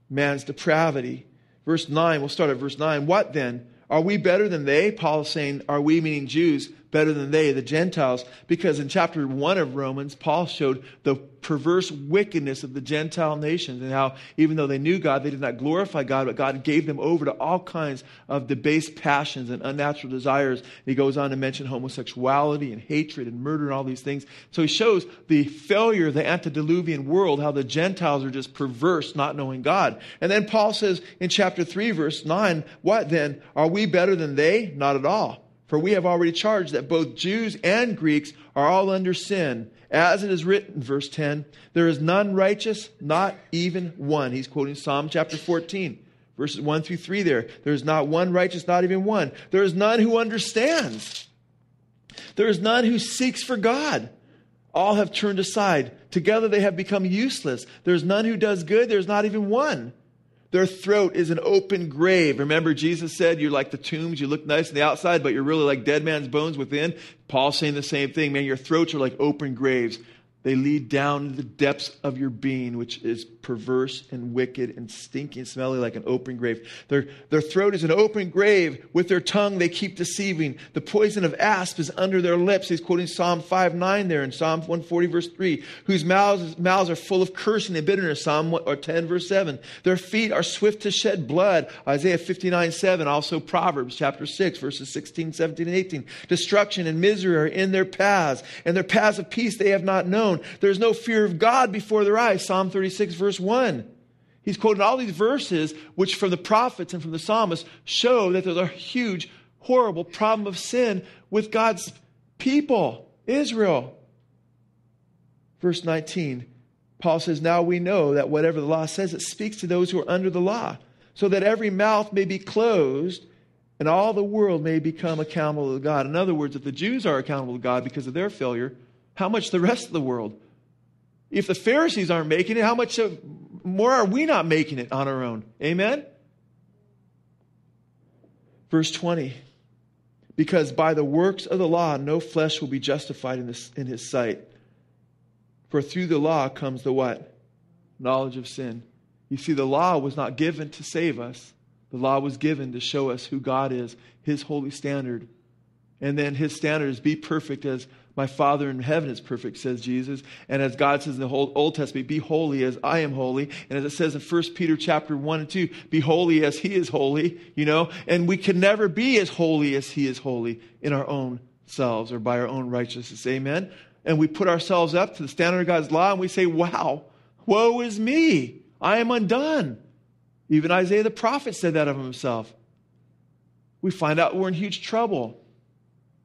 man's depravity. Verse 9, we'll start at verse 9. What then? Are we better than they? Paul is saying, Are we, meaning Jews, better than they, the Gentiles, because in chapter 1 of Romans, Paul showed the perverse wickedness of the Gentile nations and how, even though they knew God, they did not glorify God, but God gave them over to all kinds of debased passions and unnatural desires. And he goes on to mention homosexuality and hatred and murder and all these things. So he shows the failure of the antediluvian world, how the Gentiles are just perverse, not knowing God. And then Paul says in chapter 3, verse 9, What then? Are we better than they? Not at all. For we have already charged that both Jews and Greeks are all under sin. As it is written, verse 10, there is none righteous, not even one. He's quoting Psalm chapter 14, verses 1 through 3 there. There is not one righteous, not even one. There is none who understands. There is none who seeks for God. All have turned aside. Together they have become useless. There is none who does good. There is not even one. Their throat is an open grave. Remember, Jesus said, You're like the tombs. You look nice on the outside, but you're really like dead man's bones within. Paul's saying the same thing. Man, your throats are like open graves. They lead down to the depths of your being, which is perverse and wicked and stinky and smelly like an open grave. Their, their throat is an open grave. With their tongue, they keep deceiving. The poison of asp is under their lips. He's quoting Psalm 5 9 there in Psalm 140, verse 3. Whose mouths, mouths are full of cursing and bitterness. Psalm or 10, verse 7. Their feet are swift to shed blood. Isaiah 59 7. Also Proverbs chapter 6, verses 16, 17, and 18. Destruction and misery are in their paths, and their paths of peace they have not known. There's no fear of God before their eyes. Psalm 36, verse 1. He's quoting all these verses, which from the prophets and from the psalmists show that there's a huge, horrible problem of sin with God's people, Israel. Verse 19, Paul says, Now we know that whatever the law says, it speaks to those who are under the law, so that every mouth may be closed and all the world may become accountable to God. In other words, if the Jews are accountable to God because of their failure, how much the rest of the world? If the Pharisees aren't making it, how much more are we not making it on our own? Amen? Verse 20 Because by the works of the law, no flesh will be justified in, this, in his sight. For through the law comes the what? Knowledge of sin. You see, the law was not given to save us, the law was given to show us who God is, his holy standard. And then his standard is be perfect as my Father in heaven is perfect, says Jesus. And as God says in the whole Old Testament, be holy as I am holy. And as it says in 1 Peter chapter 1 and 2, be holy as he is holy, you know. And we can never be as holy as he is holy in our own selves or by our own righteousness. Amen. And we put ourselves up to the standard of God's law and we say, wow, woe is me. I am undone. Even Isaiah the prophet said that of himself. We find out we're in huge trouble.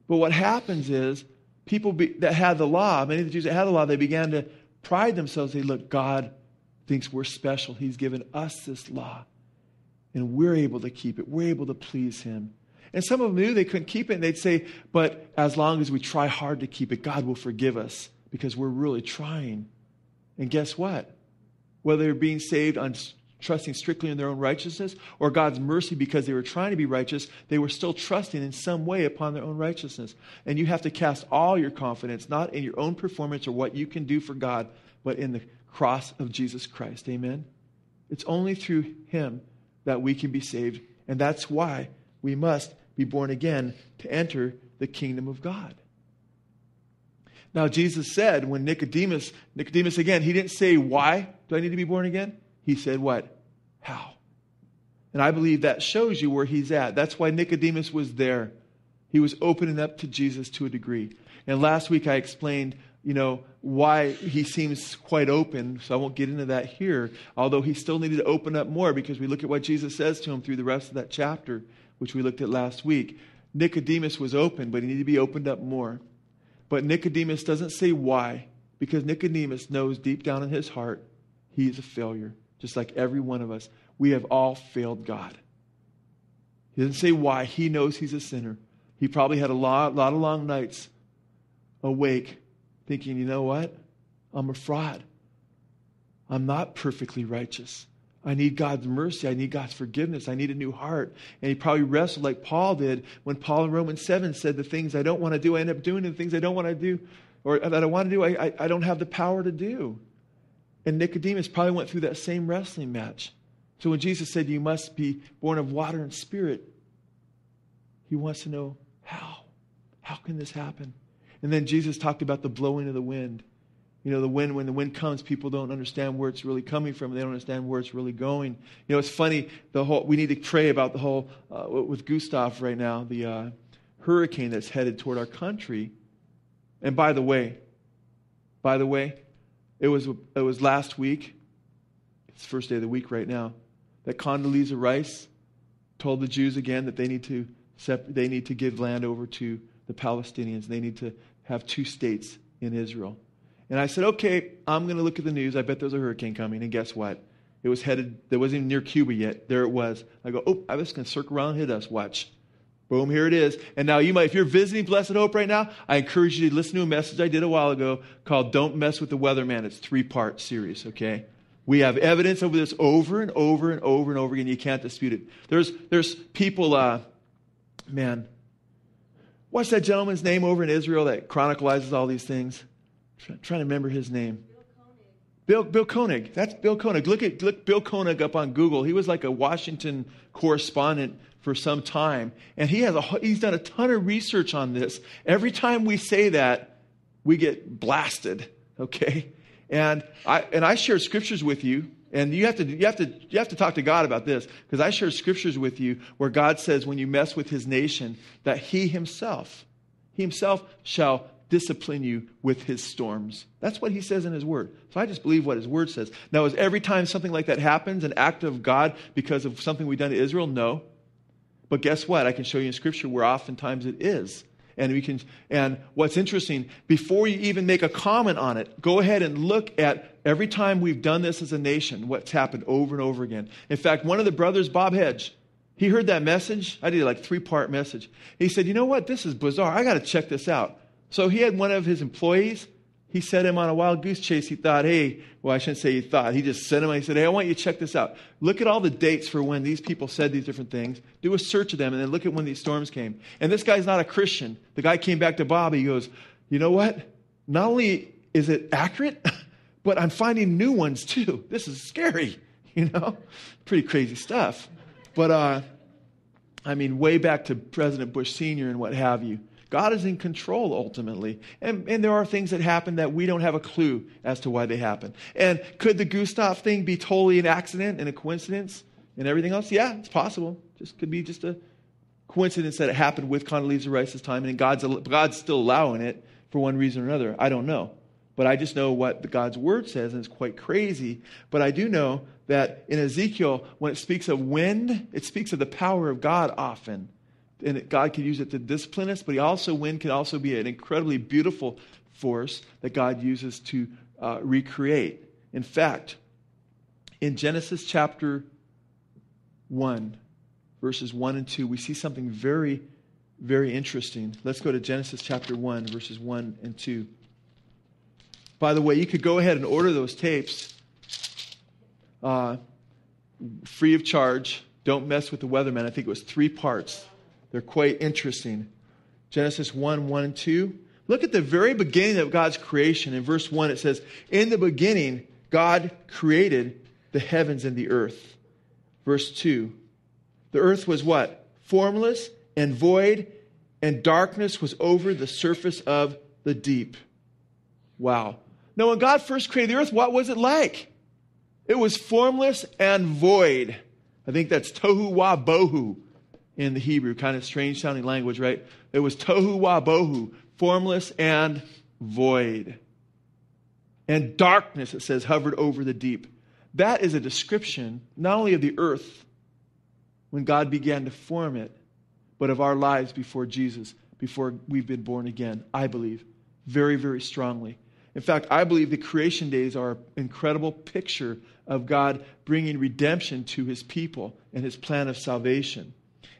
But what happens is people be, that had the law, many of the Jews that had the law, they began to pride themselves. They look, God thinks we're special. He's given us this law. And we're able to keep it. We're able to please Him. And some of them knew they couldn't keep it, and they'd say, But as long as we try hard to keep it, God will forgive us because we're really trying. And guess what? Whether they're being saved on trusting strictly in their own righteousness or God's mercy because they were trying to be righteous, they were still trusting in some way upon their own righteousness. And you have to cast all your confidence not in your own performance or what you can do for God, but in the cross of Jesus Christ. Amen? It's only through Him that we can be saved. And that's why we must be born again to enter the kingdom of God. Now, Jesus said when Nicodemus, Nicodemus again, he didn't say, Why do I need to be born again? He said, What? How? And I believe that shows you where he's at. That's why Nicodemus was there. He was opening up to Jesus to a degree. And last week I explained, you know, why he seems quite open, so I won't get into that here, although he still needed to open up more because we look at what Jesus says to him through the rest of that chapter, which we looked at last week. Nicodemus was open, but he needed to be opened up more. But Nicodemus doesn't say why, because Nicodemus knows deep down in his heart he is a failure, just like every one of us. We have all failed God. He doesn't say why. He knows he's a sinner. He probably had a lot, lot of long nights awake thinking, you know what? I'm a fraud. I'm not perfectly righteous. I need God's mercy. I need God's forgiveness. I need a new heart. And he probably wrestled like Paul did when Paul in Romans 7 said, The things I don't want to do, I end up doing, and the things I don't want to do, or that I want to do, I, I, I don't have the power to do. And Nicodemus probably went through that same wrestling match. So when Jesus said, You must be born of water and spirit, he wants to know how. How can this happen? And then Jesus talked about the blowing of the wind. You know, the wind, when the wind comes, people don't understand where it's really coming from. They don't understand where it's really going. You know, it's funny, the whole, we need to pray about the whole, uh, with Gustav right now, the uh, hurricane that's headed toward our country. And by the way, by the way, it was, it was last week, it's the first day of the week right now, that Condoleezza Rice told the Jews again that they need to, they need to give land over to the Palestinians. They need to have two states in Israel. And I said, okay, I'm going to look at the news. I bet there's a hurricane coming. And guess what? It was headed, it wasn't even near Cuba yet. There it was. I go, oh, I was going to circle around and hit us. Watch. Boom, here it is. And now you might, if you're visiting Blessed Hope right now, I encourage you to listen to a message I did a while ago called Don't Mess with the Weatherman. It's three part series, okay? We have evidence of this over and over and over and over again. You can't dispute it. There's, there's people, uh, man, what's that gentleman's name over in Israel that chronicles all these things? I'm trying to remember his name. Bill, Bill Koenig. That's Bill Koenig. Look at look Bill Koenig up on Google. He was like a Washington correspondent for some time, and he has a, he's done a ton of research on this. Every time we say that, we get blasted. Okay, and I and I share scriptures with you, and you have to you have to you have to talk to God about this because I share scriptures with you where God says when you mess with His nation that He Himself, He Himself shall discipline you with his storms. That's what he says in his word. So I just believe what his word says. Now, is every time something like that happens an act of God because of something we've done to Israel? No. But guess what? I can show you in scripture where oftentimes it is. And we can and what's interesting, before you even make a comment on it, go ahead and look at every time we've done this as a nation, what's happened over and over again. In fact, one of the brothers, Bob Hedge, he heard that message. I did like three part message. He said, You know what? This is bizarre. I got to check this out. So he had one of his employees. He set him on a wild goose chase. He thought, hey, well, I shouldn't say he thought. He just sent him. He said, hey, I want you to check this out. Look at all the dates for when these people said these different things. Do a search of them, and then look at when these storms came. And this guy's not a Christian. The guy came back to Bob. He goes, you know what? Not only is it accurate, but I'm finding new ones too. This is scary. You know, pretty crazy stuff. But uh, I mean, way back to President Bush Sr. and what have you. God is in control ultimately. And, and there are things that happen that we don't have a clue as to why they happen. And could the Gustav thing be totally an accident and a coincidence and everything else? Yeah, it's possible. Just could be just a coincidence that it happened with Condoleezza Rice's time and God's, God's still allowing it for one reason or another. I don't know. But I just know what God's word says, and it's quite crazy. But I do know that in Ezekiel, when it speaks of wind, it speaks of the power of God often and God can use it to discipline us, but he also, wind can also be an incredibly beautiful force that God uses to uh, recreate. In fact, in Genesis chapter 1, verses 1 and 2, we see something very, very interesting. Let's go to Genesis chapter 1, verses 1 and 2. By the way, you could go ahead and order those tapes uh, free of charge. Don't mess with the weatherman. I think it was three parts. They're quite interesting. Genesis 1 1 and 2. Look at the very beginning of God's creation. In verse 1, it says, In the beginning, God created the heavens and the earth. Verse 2, the earth was what? Formless and void, and darkness was over the surface of the deep. Wow. Now, when God first created the earth, what was it like? It was formless and void. I think that's tohu wa bohu in the Hebrew, kind of strange sounding language, right? It was tohu wa bohu, formless and void. And darkness, it says, hovered over the deep. That is a description not only of the earth when God began to form it, but of our lives before Jesus, before we've been born again. I believe very, very strongly. In fact, I believe the creation days are an incredible picture of God bringing redemption to his people and his plan of salvation.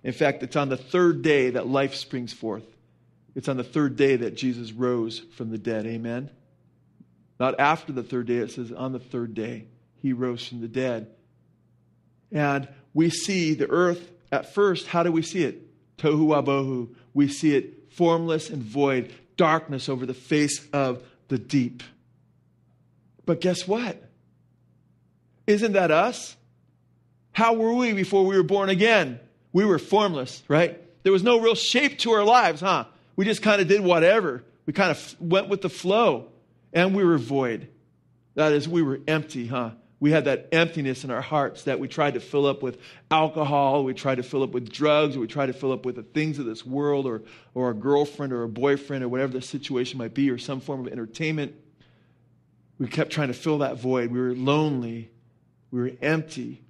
In fact, it's on the third day that life springs forth. It's on the third day that Jesus rose from the dead. Amen? Not after the third day, it says on the third day he rose from the dead. And we see the earth at first, how do we see it? Tohu wabohu. We see it formless and void, darkness over the face of the deep. But guess what? Isn't that us? How were we before we were born again? We were formless, right? There was no real shape to our lives, huh? We just kind of did whatever. We kind of went with the flow, and we were void. That is, we were empty, huh? We had that emptiness in our hearts that we tried to fill up with alcohol, we tried to fill up with drugs, we tried to fill up with the things of this world, or, or a girlfriend, or a boyfriend, or whatever the situation might be, or some form of entertainment. We kept trying to fill that void. We were lonely, we were empty.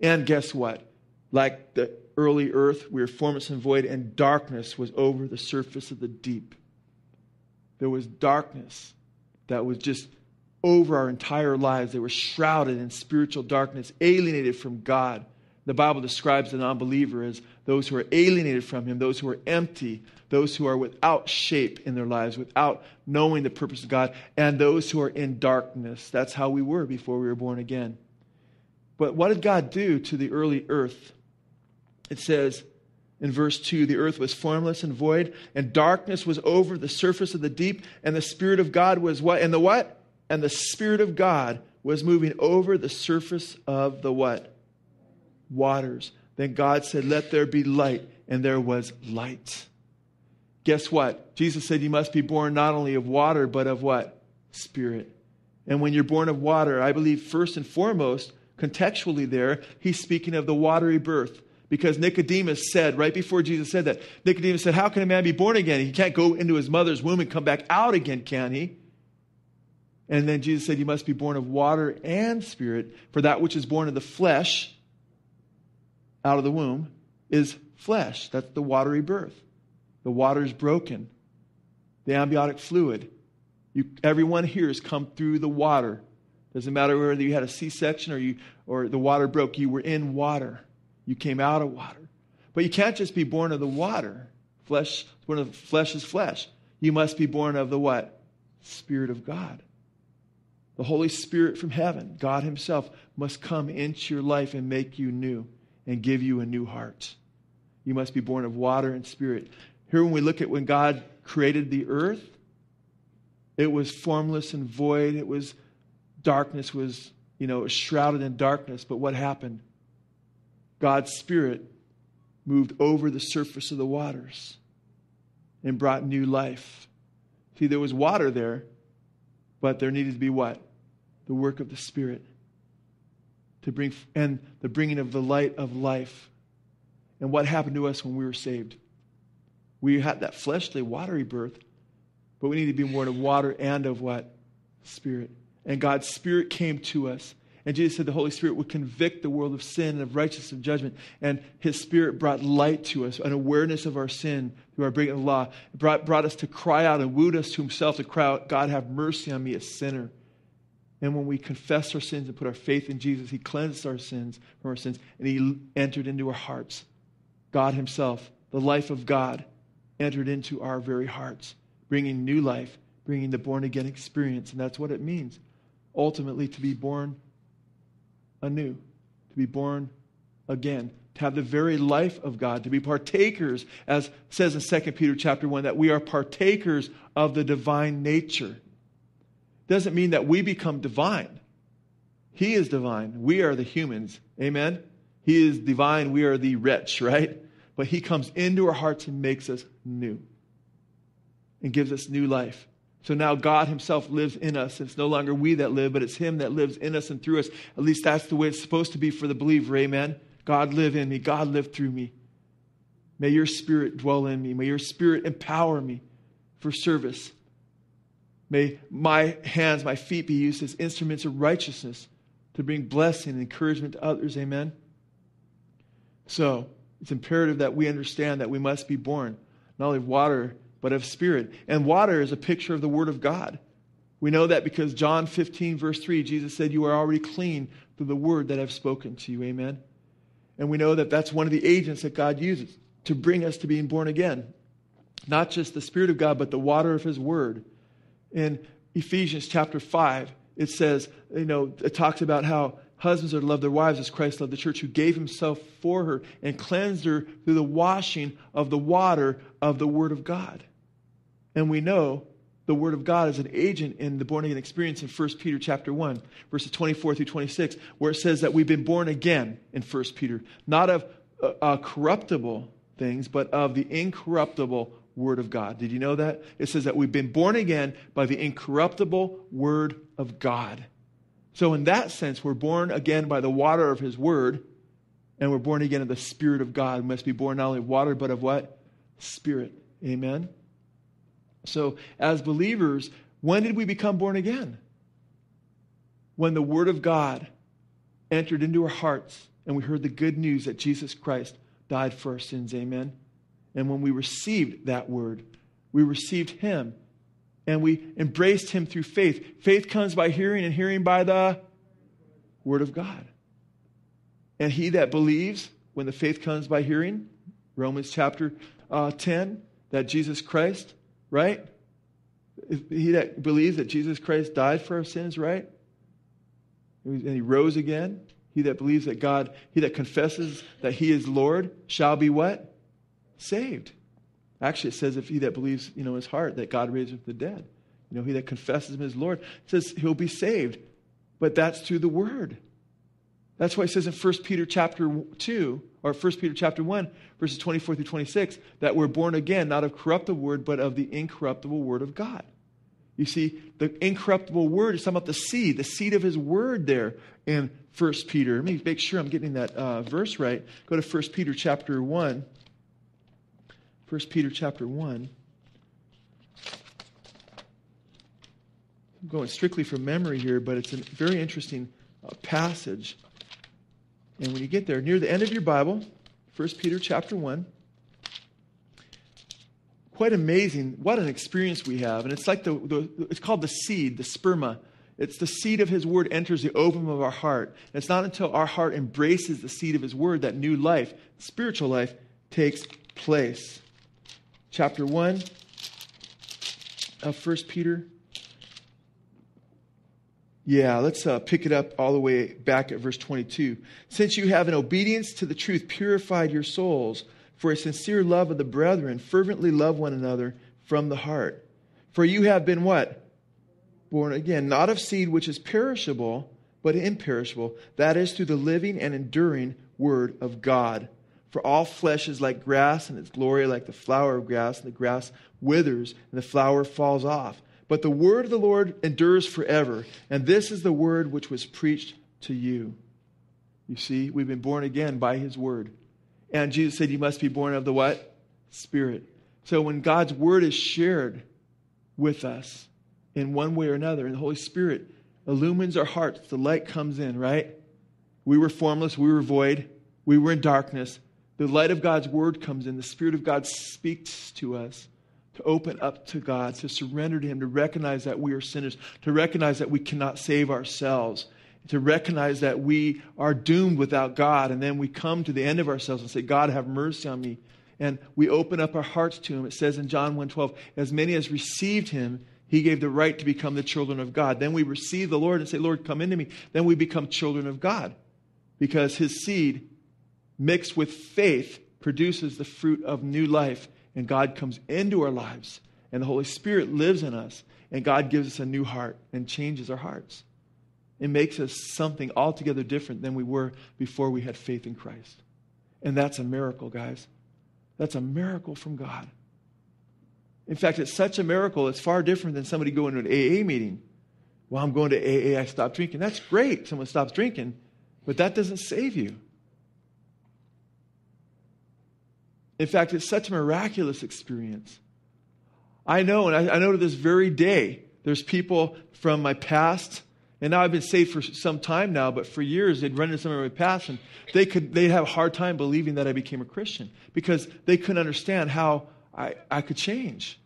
And guess what? Like the early earth, we were formless and void, and darkness was over the surface of the deep. There was darkness that was just over our entire lives. They were shrouded in spiritual darkness, alienated from God. The Bible describes the non-believer as those who are alienated from Him, those who are empty, those who are without shape in their lives, without knowing the purpose of God, and those who are in darkness. That's how we were before we were born again. But what did God do to the early earth? It says in verse 2 the earth was formless and void, and darkness was over the surface of the deep, and the Spirit of God was what? And the what? and the Spirit of God was moving over the surface of the what? Waters. Then God said, Let there be light, and there was light. Guess what? Jesus said you must be born not only of water, but of what? Spirit. And when you're born of water, I believe first and foremost, contextually there, he's speaking of the watery birth. Because Nicodemus said, right before Jesus said that, Nicodemus said, How can a man be born again? He can't go into his mother's womb and come back out again, can he? And then Jesus said, You must be born of water and spirit, for that which is born of the flesh out of the womb is flesh. That's the watery birth. The water is broken, the amniotic fluid. You, everyone here has come through the water. Doesn't matter whether you had a C section or, you, or the water broke, you were in water. You came out of water. But you can't just be born of the water. Flesh, born of flesh is flesh. You must be born of the what? Spirit of God. The Holy Spirit from heaven, God Himself, must come into your life and make you new and give you a new heart. You must be born of water and spirit. Here, when we look at when God created the earth, it was formless and void. It was darkness was, you know, shrouded in darkness. But what happened? God's Spirit moved over the surface of the waters and brought new life. See, there was water there, but there needed to be what? the work of the Spirit to bring and the bringing of the light of life. And what happened to us when we were saved? We had that fleshly, watery birth, but we need to be born of water and of what? Spirit. And God's Spirit came to us. And Jesus said the Holy Spirit would convict the world of sin and of righteousness and judgment. And His Spirit brought light to us, an awareness of our sin through our breaking of the law. It brought, brought us to cry out and wooed us to Himself to cry out, God, have mercy on me, a sinner. And when we confess our sins and put our faith in Jesus, He cleansed our sins from our sins and He entered into our hearts. God Himself, the life of God, entered into our very hearts, bringing new life, bringing the born again experience. And that's what it means ultimately to be born anew, to be born again, to have the very life of God, to be partakers, as says in 2 Peter chapter 1, that we are partakers of the divine nature doesn't mean that we become divine. He is divine. We are the humans. Amen? He is divine. We are the wretch, right? But He comes into our hearts and makes us new and gives us new life. So now God Himself lives in us. It's no longer we that live, but it's Him that lives in us and through us. At least that's the way it's supposed to be for the believer. Amen? God live in me. God live through me. May your spirit dwell in me. May your spirit empower me for service. May my hands, my feet be used as instruments of righteousness to bring blessing and encouragement to others. Amen. So, It's imperative that we understand that we must be born, not only of water, but of spirit. And water is a picture of the Word of God. We know that because John 15, verse 3, Jesus said, You are already clean through the word that I've spoken to you. Amen. And we know that that's one of the agents that God uses to bring us to being born again. Not just the Spirit of God, but the water of His Word. In Ephesians chapter 5, it says, you know, it talks about how husbands are to love their wives as Christ loved the church, who gave himself for her and cleansed her through the washing of the water of the Word of God. And we know the Word of God is an agent in the born again experience in 1 Peter chapter 1, verses 24 through 26, where it says that we've been born again in 1 Peter, not of uh, uh, corruptible things, but of the incorruptible Word of God. Did you know that? It says that we've been born again by the incorruptible Word of God. So, in that sense, we're born again by the water of His Word, and we're born again of the Spirit of God. We must be born not only of water, but of what? Spirit. Amen? So, as believers, when did we become born again? When the Word of God entered into our hearts and we heard the good news that Jesus Christ died for our sins. Amen. And when we received that Word, we received Him and we embraced Him through faith. Faith comes by hearing, and hearing by the Word of God. And he that believes, when the faith comes by hearing, Romans chapter uh, 10, that Jesus Christ right? He that believes that Jesus Christ died for our sins, right? And he rose again. He that believes that God, he that confesses that he is Lord shall be what? Saved. Actually, it says if he that believes, you know, his heart that God raised him from the dead, you know, he that confesses him as Lord, says he'll be saved. But that's through the word. That's why it says in 1 Peter chapter 2, or 1 Peter chapter 1, verses 24 through 26, that we're born again, not of corruptible word, but of the incorruptible word of God. You see, the incorruptible word is talking about the seed, the seed of his word there in 1 Peter. Let me make sure I'm getting that uh, verse right. Go to 1 Peter chapter 1. 1 Peter chapter 1. I'm going strictly from memory here, but it's a very interesting uh, passage. And when you get there, near the end of your Bible, 1 Peter chapter 1, quite amazing what an experience we have. And it's like the, the it's called the seed, the sperma. It's the seed of his word enters the ovum of our heart. And it's not until our heart embraces the seed of his word that new life, spiritual life, takes place. Chapter 1 of 1 Peter. Yeah, let's uh, pick it up all the way back at verse 22. Since you have in obedience to the truth purified your souls for a sincere love of the brethren, fervently love one another from the heart. For you have been what? Born again, not of seed which is perishable, but imperishable. That is through the living and enduring word of God. For all flesh is like grass, and its glory like the flower of grass, and the grass withers, and the flower falls off but the word of the Lord endures forever. And this is the word which was preached to you. You see, we've been born again by his word. And Jesus said, You must be born of the what? Spirit. So when God's word is shared with us in one way or another, and the Holy Spirit illumines our hearts, the light comes in, right? We were formless, we were void, we were in darkness. The light of God's word comes in, the Spirit of God speaks to us to open up to God, to surrender to Him, to recognize that we are sinners, to recognize that we cannot save ourselves, to recognize that we are doomed without God. And then we come to the end of ourselves and say, God, have mercy on me. And we open up our hearts to Him. It says in John 1.12, as many as received Him, He gave the right to become the children of God. Then we receive the Lord and say, Lord, come into me. Then we become children of God because His seed mixed with faith produces the fruit of new life and God comes into our lives, and the Holy Spirit lives in us, and God gives us a new heart and changes our hearts. It makes us something altogether different than we were before we had faith in Christ. And that's a miracle, guys. That's a miracle from God. In fact, it's such a miracle, it's far different than somebody going to an AA meeting. Well, I'm going to AA, I stop drinking. That's great, someone stops drinking, but that doesn't save you. In fact, it's such a miraculous experience. I know, and I, I know to this very day, there's people from my past And now I've been saved for some time now, but for years they'd run into some of my past and they could they'd have a hard time believing that I became a Christian because they couldn't understand how I, I could change.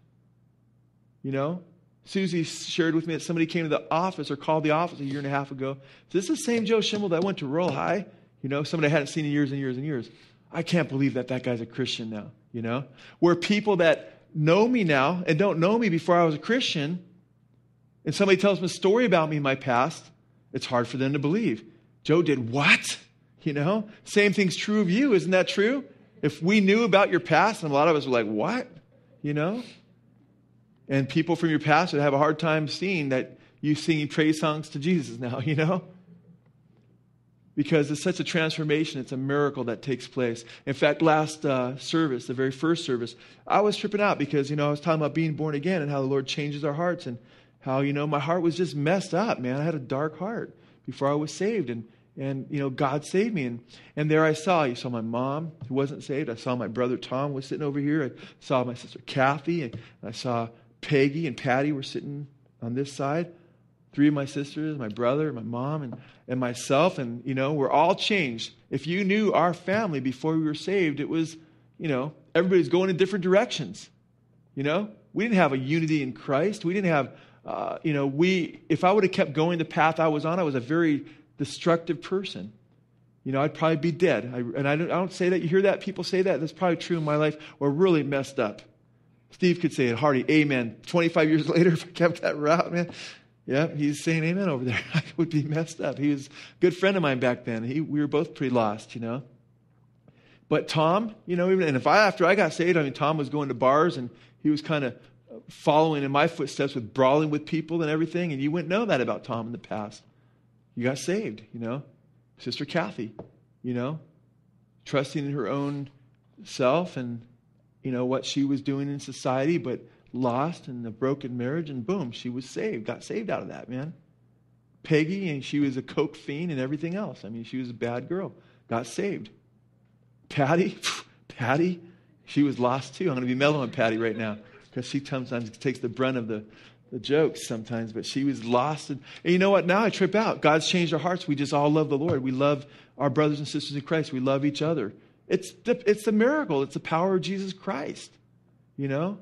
You know? Susie shared with me that somebody came to the office or called the office a year and a half ago. This is the same Joe Schimmel that went to Rural High? You know, somebody I hadn't seen in years and years and years. I can't believe that that guy's a Christian now, you know? Where people that know me now and don't know me before I was a Christian, and somebody tells them a story about me in my past, it's hard for them to believe. Joe did what? You know? Same thing's true of you, isn't that true? If we knew about your past, and a lot of us were like, what? You know? And people from your past would have a hard time seeing that you singing praise songs to Jesus now, you know? Because it's such a transformation, it's a miracle that takes place. In fact, last uh, service, the very first service, I was tripping out because, you know, I was talking about being born again and how the Lord changes our hearts and how, you know, my heart was just messed up, man. I had a dark heart before I was saved. And, and you know, God saved me. And, and there I saw, you saw my mom who wasn't saved. I saw my brother Tom was sitting over here. I saw my sister Kathy. And I saw Peggy and Patty were sitting on this side. Three of my sisters, my brother, my mom, and, and myself. And, you know, we're all changed. If you knew our family before we were saved, it was, you know, everybody's going in different directions. You know, we didn't have a unity in Christ. We didn't have uh, you know, we, if I would have kept going the path I was on, I was a very destructive person. You know, I'd probably be dead. I, and I don't, I don't, say that. You hear that? People say that. That's probably true in my life. Or really messed up. Steve could say it. Hardy, amen. 25 years later, if I kept that route, man. Yeah, he's saying amen over there. I would be messed up. He was a good friend of mine back then. He, we were both pretty lost, you know. But Tom, you know, even and if I after I got saved, I mean, Tom was going to bars and he was kind of following in my footsteps with brawling with people and everything, and you wouldn't know that about Tom in the past. You got saved, you know. Sister Kathy, you know, trusting in her own self and, you know, what she was doing in society, but lost in a broken marriage, and boom, she was saved, got saved out of that, man. Peggy, and she was a coke fiend and everything else. I mean, she was a bad girl, got saved. Patty, Patty, she was lost too. I'm going to be mellow on Patty right now because she sometimes takes the brunt of the, the jokes sometimes, but she was lost. And, and, you know what? Now I trip out. God's changed our hearts. We just all love the Lord. We love our brothers and sisters in Christ. We love each other. It's the, it's the miracle. It's the power of Jesus Christ, you know?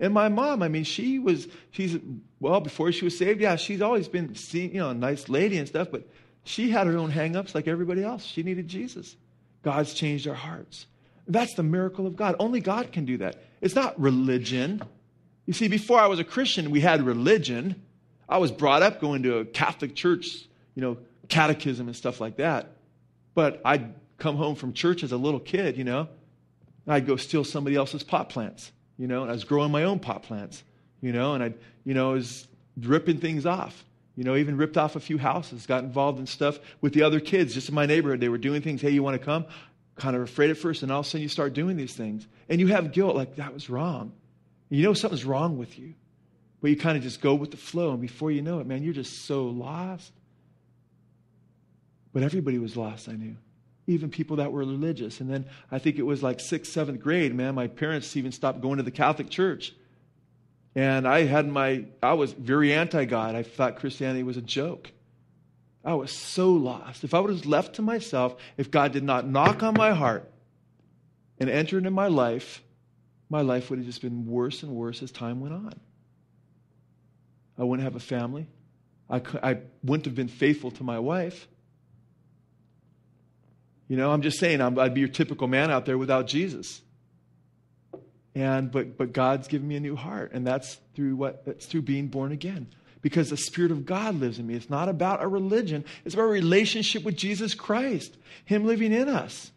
And my mom, I mean, she was, she's, well, before she was saved, yeah, she's always been, seen, you know, a nice lady and stuff, but she had her own hangups like everybody else. She needed Jesus. God's changed our hearts. That's the miracle of God. Only God can do that. It's not religion. You see, before I was a Christian, we had religion. I was brought up going to a Catholic church, you know, catechism and stuff like that. But I'd come home from church as a little kid, you know. I'd go steal somebody else's pot plants, you know, and I was growing my own pot plants, you know, and I'd, you know, was ripping things off. You know, even ripped off a few houses, got involved in stuff with the other kids just in my neighborhood. They were doing things. Hey, you want to come? Kind of afraid at first, and all of a sudden you start doing these things. And you have guilt, like, that was wrong. You know something's wrong with you, but you kind of just go with the flow, and before you know it, man, you're just so lost. But everybody was lost, I knew. Even people that were religious. And then I think it was like sixth, seventh grade, man, my parents even stopped going to the Catholic Church. And I had my, I was very anti God. I thought Christianity was a joke. I was so lost. If I was left to myself, if God did not knock on my heart and enter into my life, my life would have just been worse and worse as time went on. I wouldn't have a family. I, I wouldn't have been faithful to my wife. You know, I'm just saying, i would be your typical man out there without Jesus. And but but God's given me a new heart, and that's through what? That's through being born again. Because the Spirit of God lives in me. It's not about a religion, it's about a relationship with Jesus Christ, Him living in us.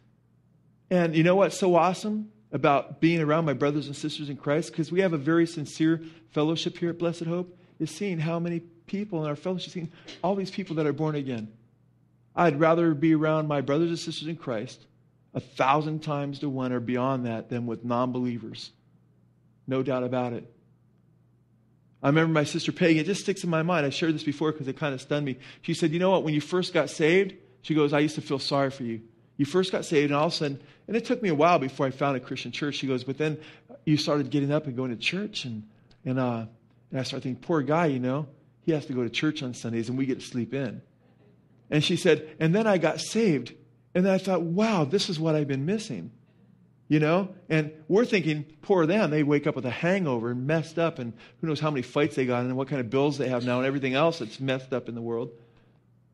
And you know what's so awesome? about being around my brothers and sisters in Christ, because we have a very sincere fellowship here at Blessed Hope, is seeing how many people in our fellowship, seeing all these people that are born again. I'd rather be around my brothers and sisters in Christ a thousand times to one or beyond that than with non believers. No doubt about it. I remember my sister Peggy, it just sticks in my mind. I shared this before because it kind of stunned me. She said, You know what? When you first got saved, she goes, I used to feel sorry for you. You first got saved, and all of a sudden, and it took me a while before I found a Christian church. She goes, but then you started getting up and going to church, and and uh, and I started thinking, poor guy, you know, he has to go to church on Sundays and we get to sleep in. And she said, and then I got saved. And then I thought, wow, this is what I've been missing. You know? And we're thinking, poor them. They wake up with a hangover and messed up, and who knows how many fights they got and what kind of bills they have now and everything else that's messed up in the world.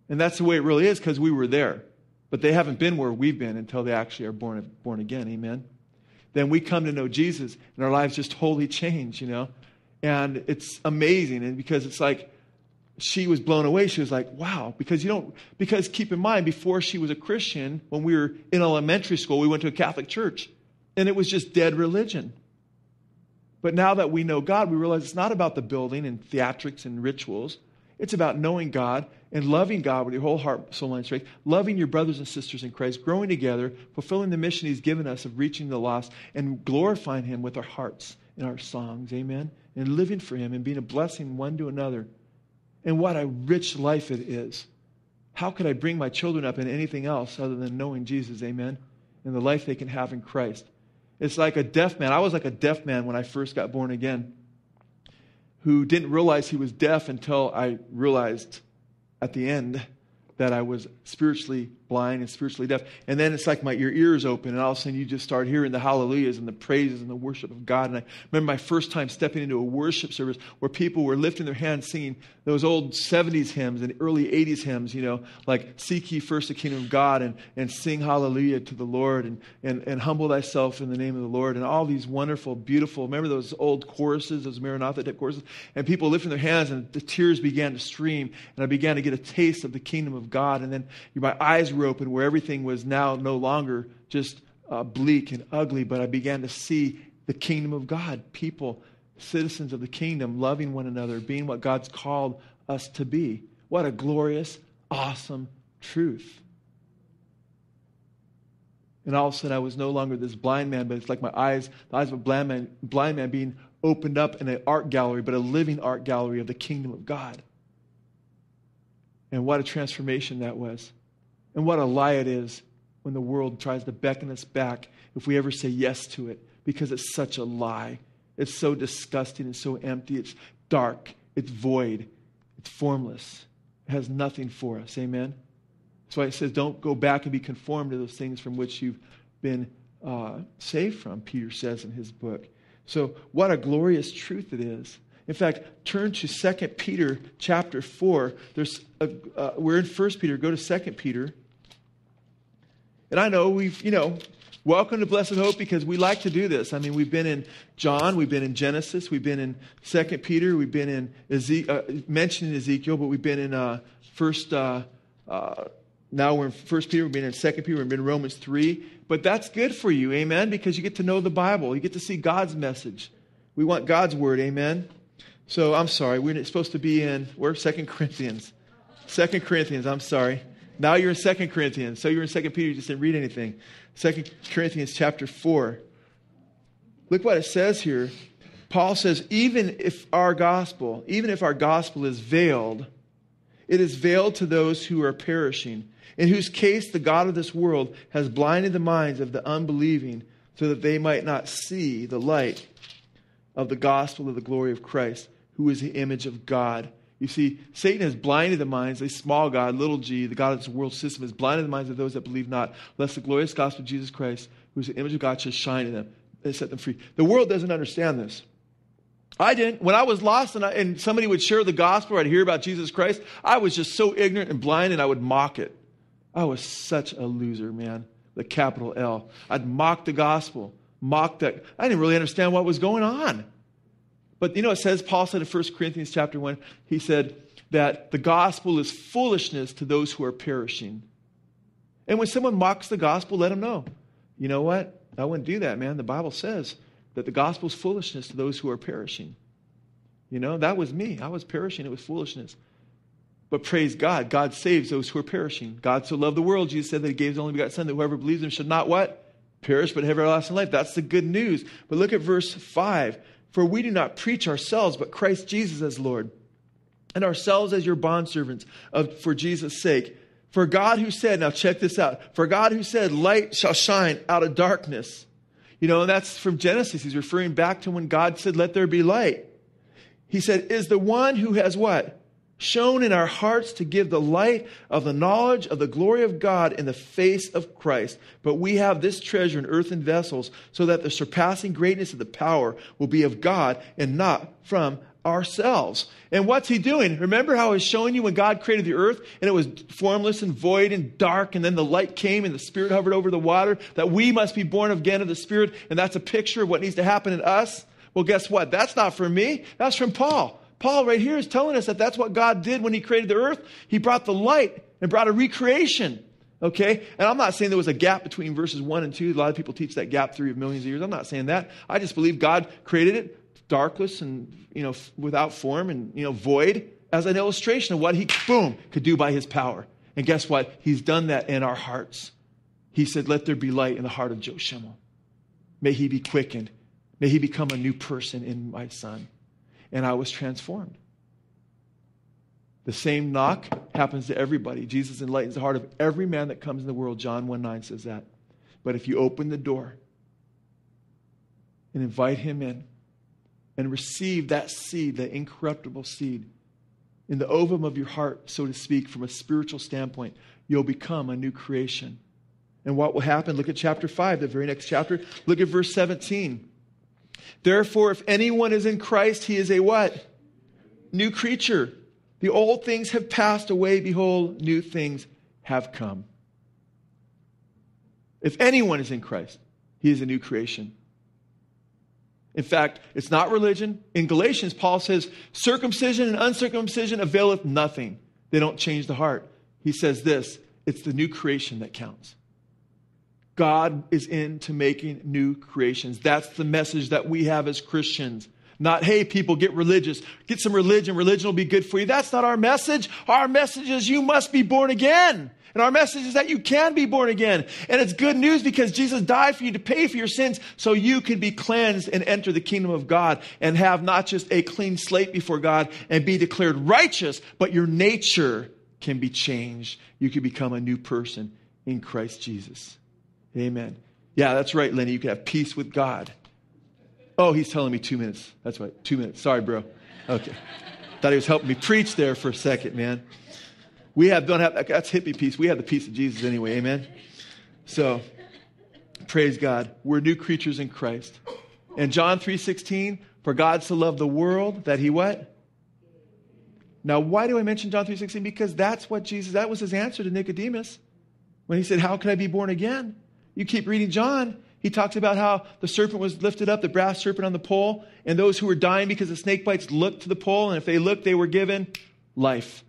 And that's the way it really is because we were there. But they haven't been where we've been until they actually are born, born again. Amen? Then we come to know Jesus, and our lives just totally change, you know? And it's amazing. And because it's like, she was blown away. She was like, wow, because you don't, because keep in mind, before she was a Christian, when we were in elementary school, we went to a Catholic church and it was just dead religion. But now that we know God, we realize it's not about the building and theatrics and rituals. It's about knowing God and loving God with your whole heart, soul, and strength, loving your brothers and sisters in Christ, growing together, fulfilling the mission He's given us of reaching the lost, and glorifying Him with our hearts and our songs. Amen. And living for Him and being a blessing one to another. And what a rich life it is. How could I bring my children up in anything else other than knowing Jesus? Amen. And the life they can have in Christ. It's like a deaf man. I was like a deaf man when I first got born again, who didn't realize he was deaf until I realized at the end that I was spiritually blind and spiritually deaf. And then it's like my your ears open, and all of a sudden you just start hearing the hallelujahs and the praises and the worship of God. And I remember my first time stepping into a worship service where people were lifting their hands singing those old 70s hymns and early 80s hymns, you know, like Seek ye first the kingdom of God and, and sing hallelujah to the Lord and, and, and humble thyself in the name of the Lord and all these wonderful, beautiful, remember those old choruses, those Maranatha type choruses? And people lifting their hands and the tears began to stream and I began to get a taste of the kingdom of God. And then my eyes were open where everything was now no longer just uh, bleak and ugly, but I began to see the kingdom of God, people, citizens of the kingdom, loving one another, being what God's called us to be. What a glorious, awesome truth. And all of a sudden, I was no longer this blind man, but it's like my eyes, the eyes of a blind man, blind man being opened up in an art gallery, but a living art gallery of the kingdom of God. And what a transformation that was. And what a lie it is when the world tries to beckon us back if we ever say yes to it, because it's such a lie. It's so disgusting and so empty. It's dark. It's void. It's formless. It has nothing for us. Amen? That's why it says, don't go back and be conformed to those things from which you've been uh, saved from, Peter says in his book. So, what a glorious truth it is. In fact, turn to 2 Peter chapter 4. There's a, uh, we're in 1 Peter. Go to 2 Peter. And I know we've, you know, welcome to Blessed Hope because we like to do this. I mean, we've been in John, we've been in Genesis, we've been in 2 Peter, we've been in Eze- uh, Ezekiel, but we've been in uh, First. Uh, uh, now we're in First Peter, we've been in Second Peter, we've been in Romans 3. But that's good for you, amen, because you get to know the Bible. You get to see God's message. We want God's word, amen. So I'm sorry, we're supposed to be in, we're Second Corinthians. Second Corinthians, I'm sorry. Now you're in Second Corinthians. So you're in Second Peter, you just didn't read anything. Second Corinthians chapter 4. Look what it says here. Paul says, even if our gospel, even if our gospel is veiled, it is veiled to those who are perishing, in whose case the God of this world has blinded the minds of the unbelieving, so that they might not see the light of the gospel of the glory of Christ who is the image of God. You see, Satan has blinded the minds, a small God, little g, the God of this world system, has blinded the minds of those that believe not, lest the glorious gospel of Jesus Christ, who is the image of God, should shine in them and set them free. The world doesn't understand this. I didn't. When I was lost and, I, and somebody would share the gospel, I'd hear about Jesus Christ, I was just so ignorant and blind and I would mock it. I was such a loser, man. The capital L. I'd mock the gospel, mock that. I didn't really understand what was going on. But you know, it says, Paul said in 1 Corinthians chapter 1, he said that the gospel is foolishness to those who are perishing. And when someone mocks the gospel, let them know. You know what? I wouldn't do that, man. The Bible says that the gospel is foolishness to those who are perishing. You know, that was me. I was perishing. It was foolishness. But praise God, God saves those who are perishing. God so loved the world, Jesus said that he gave his only begotten Son, that whoever believes him should not what? Perish, but have everlasting life. That's the good news. But look at verse 5. For we do not preach ourselves, but Christ Jesus as Lord, and ourselves as your bondservants of, for Jesus' sake. For God who said, now check this out, for God who said, light shall shine out of darkness. You know, that's from Genesis. He's referring back to when God said, let there be light. He said, is the one who has what? Shone in our hearts to give the light of the knowledge of the glory of God in the face of Christ. But we have this treasure in earthen vessels, so that the surpassing greatness of the power will be of God and not from ourselves. And what's he doing? Remember how I was showing you when God created the earth and it was formless and void and dark, and then the light came and the Spirit hovered over the water, that we must be born again of the Spirit, and that's a picture of what needs to happen in us? Well, guess what? That's not from me, that's from Paul. Paul, right here, is telling us that that's what God did when He created the earth. He brought the light and brought a recreation. Okay? And I'm not saying there was a gap between verses 1 and 2. A lot of people teach that gap theory of millions of years. I'm not saying that. I just believe God created it darkless and, you know, without form and, you know, void as an illustration of what He, boom, could do by His power. And guess what? He's done that in our hearts. He said, Let there be light in the heart of Joe Schimmel. May he be quickened. May he become a new person in my son and I was transformed. The same knock happens to everybody. Jesus enlightens the heart of every man that comes in the world. John 1 9 says that. But if you open the door and invite him in and receive that seed, that incorruptible seed, in the ovum of your heart, so to speak, from a spiritual standpoint, you'll become a new creation. And what will happen? Look at chapter 5, the very next chapter. Look at verse 17. Therefore, if anyone is in Christ, he is a what? New creature. The old things have passed away. Behold, new things have come. If anyone is in Christ, he is a new creation. In fact, it's not religion. In Galatians, Paul says, circumcision and uncircumcision availeth nothing. They don't change the heart. He says this it's the new creation that counts. God is into making new creations. That's the message that we have as Christians. Not, hey, people, get religious. Get some religion. Religion will be good for you. That's not our message. Our message is you must be born again. And our message is that you can be born again. And it's good news because Jesus died for you to pay for your sins so you can be cleansed and enter the kingdom of God and have not just a clean slate before God and be declared righteous, but your nature can be changed. You can become a new person in Christ Jesus. Amen. Yeah, that's right, Lenny. You can have peace with God. Oh, he's telling me two minutes. That's right, two minutes. Sorry, bro. Okay. Thought he was helping me preach there for a second, man. We have don't have that's hippie peace. We have the peace of Jesus anyway. Amen. So, praise God. We're new creatures in Christ. And John 3:16, for God so loved the world that he what? Now, why do I mention John 3:16? Because that's what Jesus that was his answer to Nicodemus when he said, "How can I be born again?" You keep reading John, he talks about how the serpent was lifted up, the brass serpent on the pole, and those who were dying because of snake bites looked to the pole, and if they looked, they were given life.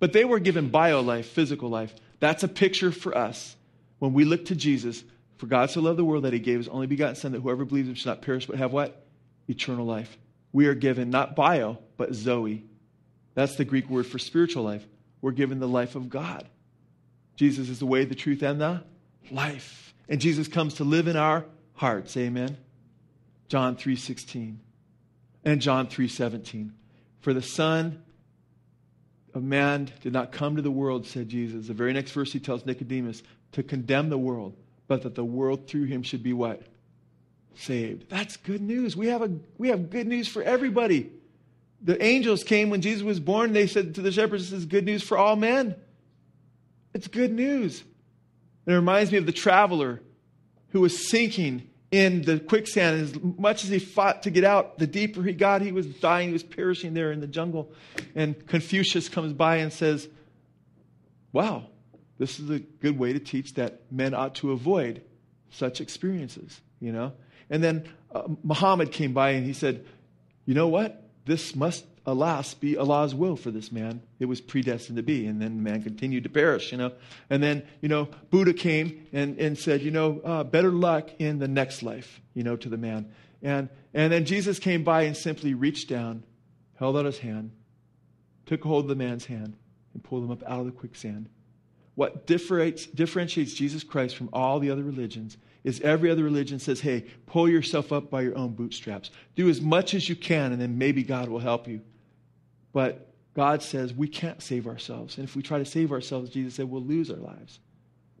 But they were given bio life, physical life. That's a picture for us. When we look to Jesus, for God so loved the world that he gave his only begotten Son, that whoever believes him should not perish but have what? Eternal life. We are given not bio, but Zoe. That's the Greek word for spiritual life. We're given the life of God. Jesus is the way, the truth, and the life and Jesus comes to live in our hearts. Amen. John 3:16 and John 3:17. For the son of man did not come to the world, said Jesus. The very next verse he tells Nicodemus to condemn the world, but that the world through him should be what? Saved. That's good news. We have a we have good news for everybody. The angels came when Jesus was born. They said to the shepherds, This is good news for all men. It's good news. It reminds me of the traveler who was sinking in the quicksand. As much as he fought to get out, the deeper he got, he was dying. He was perishing there in the jungle. And Confucius comes by and says, Wow, this is a good way to teach that men ought to avoid such experiences, you know? And then uh, Muhammad came by and he said, You know what? This must alas, be Allah's will for this man. It was predestined to be. And then the man continued to perish, you know. And then, you know, Buddha came and, and said, you know, uh, better luck in the next life, you know, to the man. And, and then Jesus came by and simply reached down, held out his hand, took hold of the man's hand, and pulled him up out of the quicksand. What differentiates, differentiates Jesus Christ from all the other religions is every other religion says, hey, pull yourself up by your own bootstraps. Do as much as you can, and then maybe God will help you. But God says we can't save ourselves. And if we try to save ourselves, Jesus said, we'll lose our lives.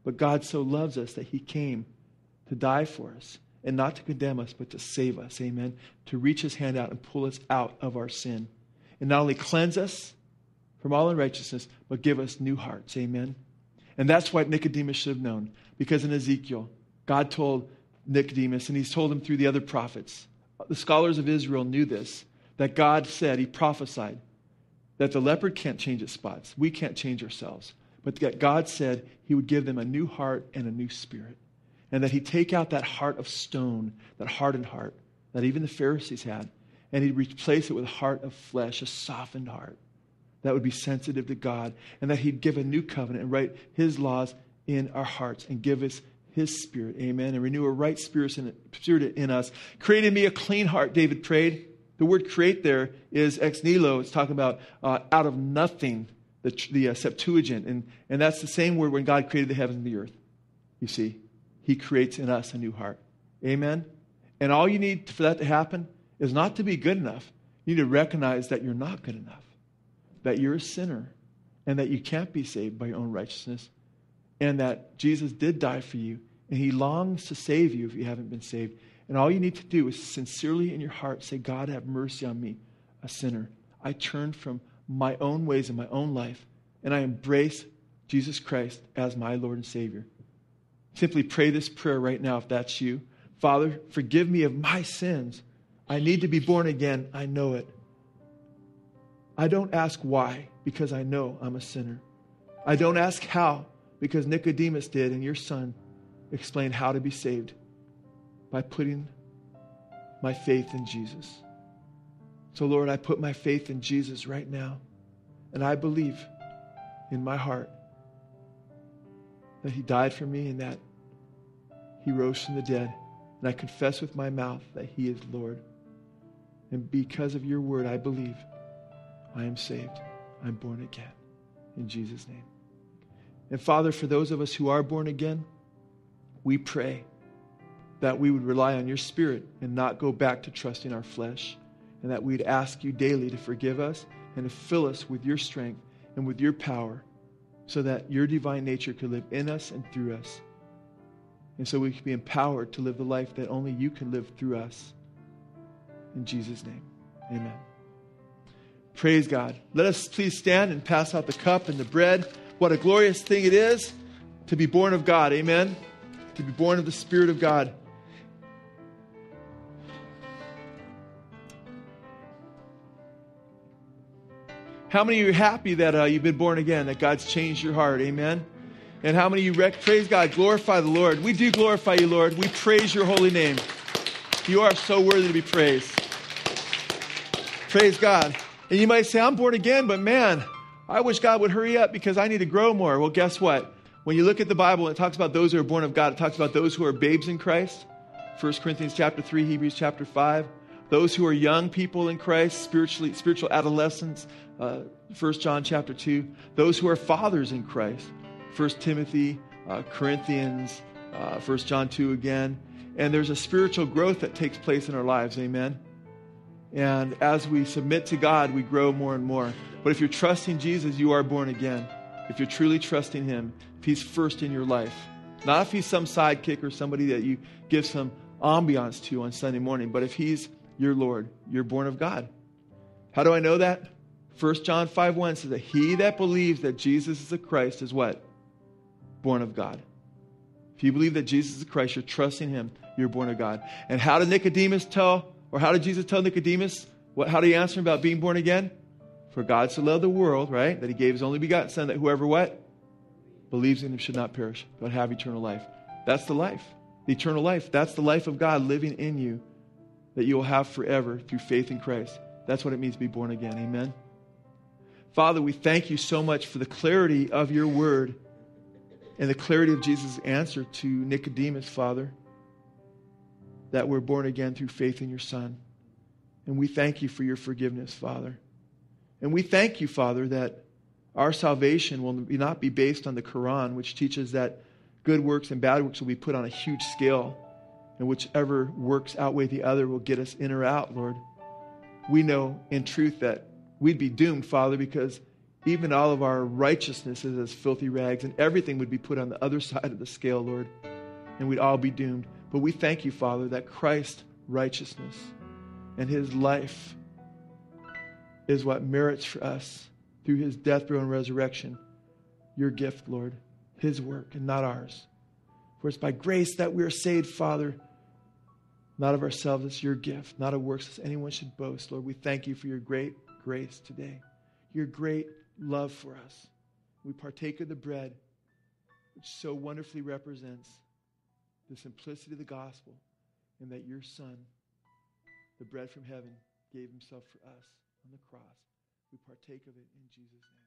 But God so loves us that he came to die for us and not to condemn us, but to save us. Amen. To reach his hand out and pull us out of our sin. And not only cleanse us, from all unrighteousness, but give us new hearts. Amen. And that's what Nicodemus should have known. Because in Ezekiel, God told Nicodemus, and he's told him through the other prophets, the scholars of Israel knew this, that God said, he prophesied, that the leopard can't change its spots. We can't change ourselves. But that God said he would give them a new heart and a new spirit. And that he'd take out that heart of stone, that hardened heart that even the Pharisees had, and he'd replace it with a heart of flesh, a softened heart that would be sensitive to God, and that He'd give a new covenant and write His laws in our hearts and give us His Spirit. Amen. And renew a right spirit in, spirit in us. Create in me a clean heart, David prayed. The word create there is ex nihilo. It's talking about uh, out of nothing, the, the uh, Septuagint. And, and that's the same word when God created the heavens and the earth. You see, He creates in us a new heart. Amen. And all you need for that to happen is not to be good enough. You need to recognize that you're not good enough that you're a sinner and that you can't be saved by your own righteousness, and that Jesus did die for you, and he longs to save you if you haven't been saved. And all you need to do is sincerely in your heart say, God, have mercy on me, a sinner. I turn from my own ways and my own life, and I embrace Jesus Christ as my Lord and Savior. Simply pray this prayer right now if that's you. Father, forgive me of my sins. I need to be born again. I know it. I don't ask why, because I know I'm a sinner. I don't ask how, because Nicodemus did, and your son explained how to be saved by putting my faith in Jesus. So, Lord, I put my faith in Jesus right now, and I believe in my heart that He died for me and that He rose from the dead. And I confess with my mouth that He is Lord. And because of your word, I believe I am saved. I'm born again. In Jesus' name. And Father, for those of us who are born again, we pray that we would rely on your Spirit and not go back to trusting our flesh, and that we'd ask you daily to forgive us and to fill us with your strength and with your power so that your divine nature could live in us and through us. And so we can be empowered to live the life that only you can live through us. In Jesus' name, amen. Praise God. Let us please stand and pass out the cup and the bread. What a glorious thing it is to be born of God. Amen. To be born of the Spirit of God. How many of you are happy that uh, you've been born again, that God's changed your heart? Amen. And how many of you rec- praise God, glorify the Lord? We do glorify you, Lord. We praise your holy name. You are so worthy to be praised. Praise God. And you might say, I'm born again, but man, I wish God would hurry up because I need to grow more. Well, guess what? When you look at the Bible, it talks about those who are born of God. It talks about those who are babes in Christ. 1 Corinthians chapter 3, Hebrews chapter 5. Those who are young people in Christ, spiritually, spiritual adolescents, uh, 1 John chapter 2. Those who are fathers in Christ, 1 Timothy, uh, Corinthians, uh, 1 John 2 again. And there's a spiritual growth that takes place in our lives. Amen. And as we submit to God, we grow more and more. But if you're trusting Jesus, you are born again. If you're truly trusting Him, if He's first in your life, not if He's some sidekick or somebody that you give some ambiance to on Sunday morning, but if He's your Lord, you're born of God. How do I know that? 1 John 5 1 says that he that believes that Jesus is the Christ is what? Born of God. If you believe that Jesus is the Christ, you're trusting Him, you're born of God. And how did Nicodemus tell or how did Jesus tell Nicodemus? What, how did he answer him about being born again? For God so loved the world, right? That he gave his only begotten Son, that whoever what? Believes in him should not perish, but have eternal life. That's the life. The eternal life. That's the life of God living in you that you will have forever through faith in Christ. That's what it means to be born again. Amen. Father, we thank you so much for the clarity of your word and the clarity of Jesus' answer to Nicodemus, Father that we're born again through faith in your Son. And we thank you for your forgiveness, Father. And we thank you, Father, that our salvation will not be based on the Quran, which teaches that good works and bad works will be put on a huge scale, and whichever works outweigh the other will get us in or out, Lord. We know in truth that we'd be doomed, Father, because even all of our righteousness is as filthy rags, and everything would be put on the other side of the scale, Lord, and we'd all be doomed. But we thank you, Father, that Christ's righteousness and his life is what merits for us through his death, burial, and resurrection. Your gift, Lord, his work and not ours. For it's by grace that we are saved, Father, not of ourselves. It's your gift, not of works as anyone should boast. Lord, we thank you for your great grace today, your great love for us. We partake of the bread, which so wonderfully represents the simplicity of the gospel, and that your Son, the bread from heaven, gave himself for us on the cross. We partake of it in Jesus' name.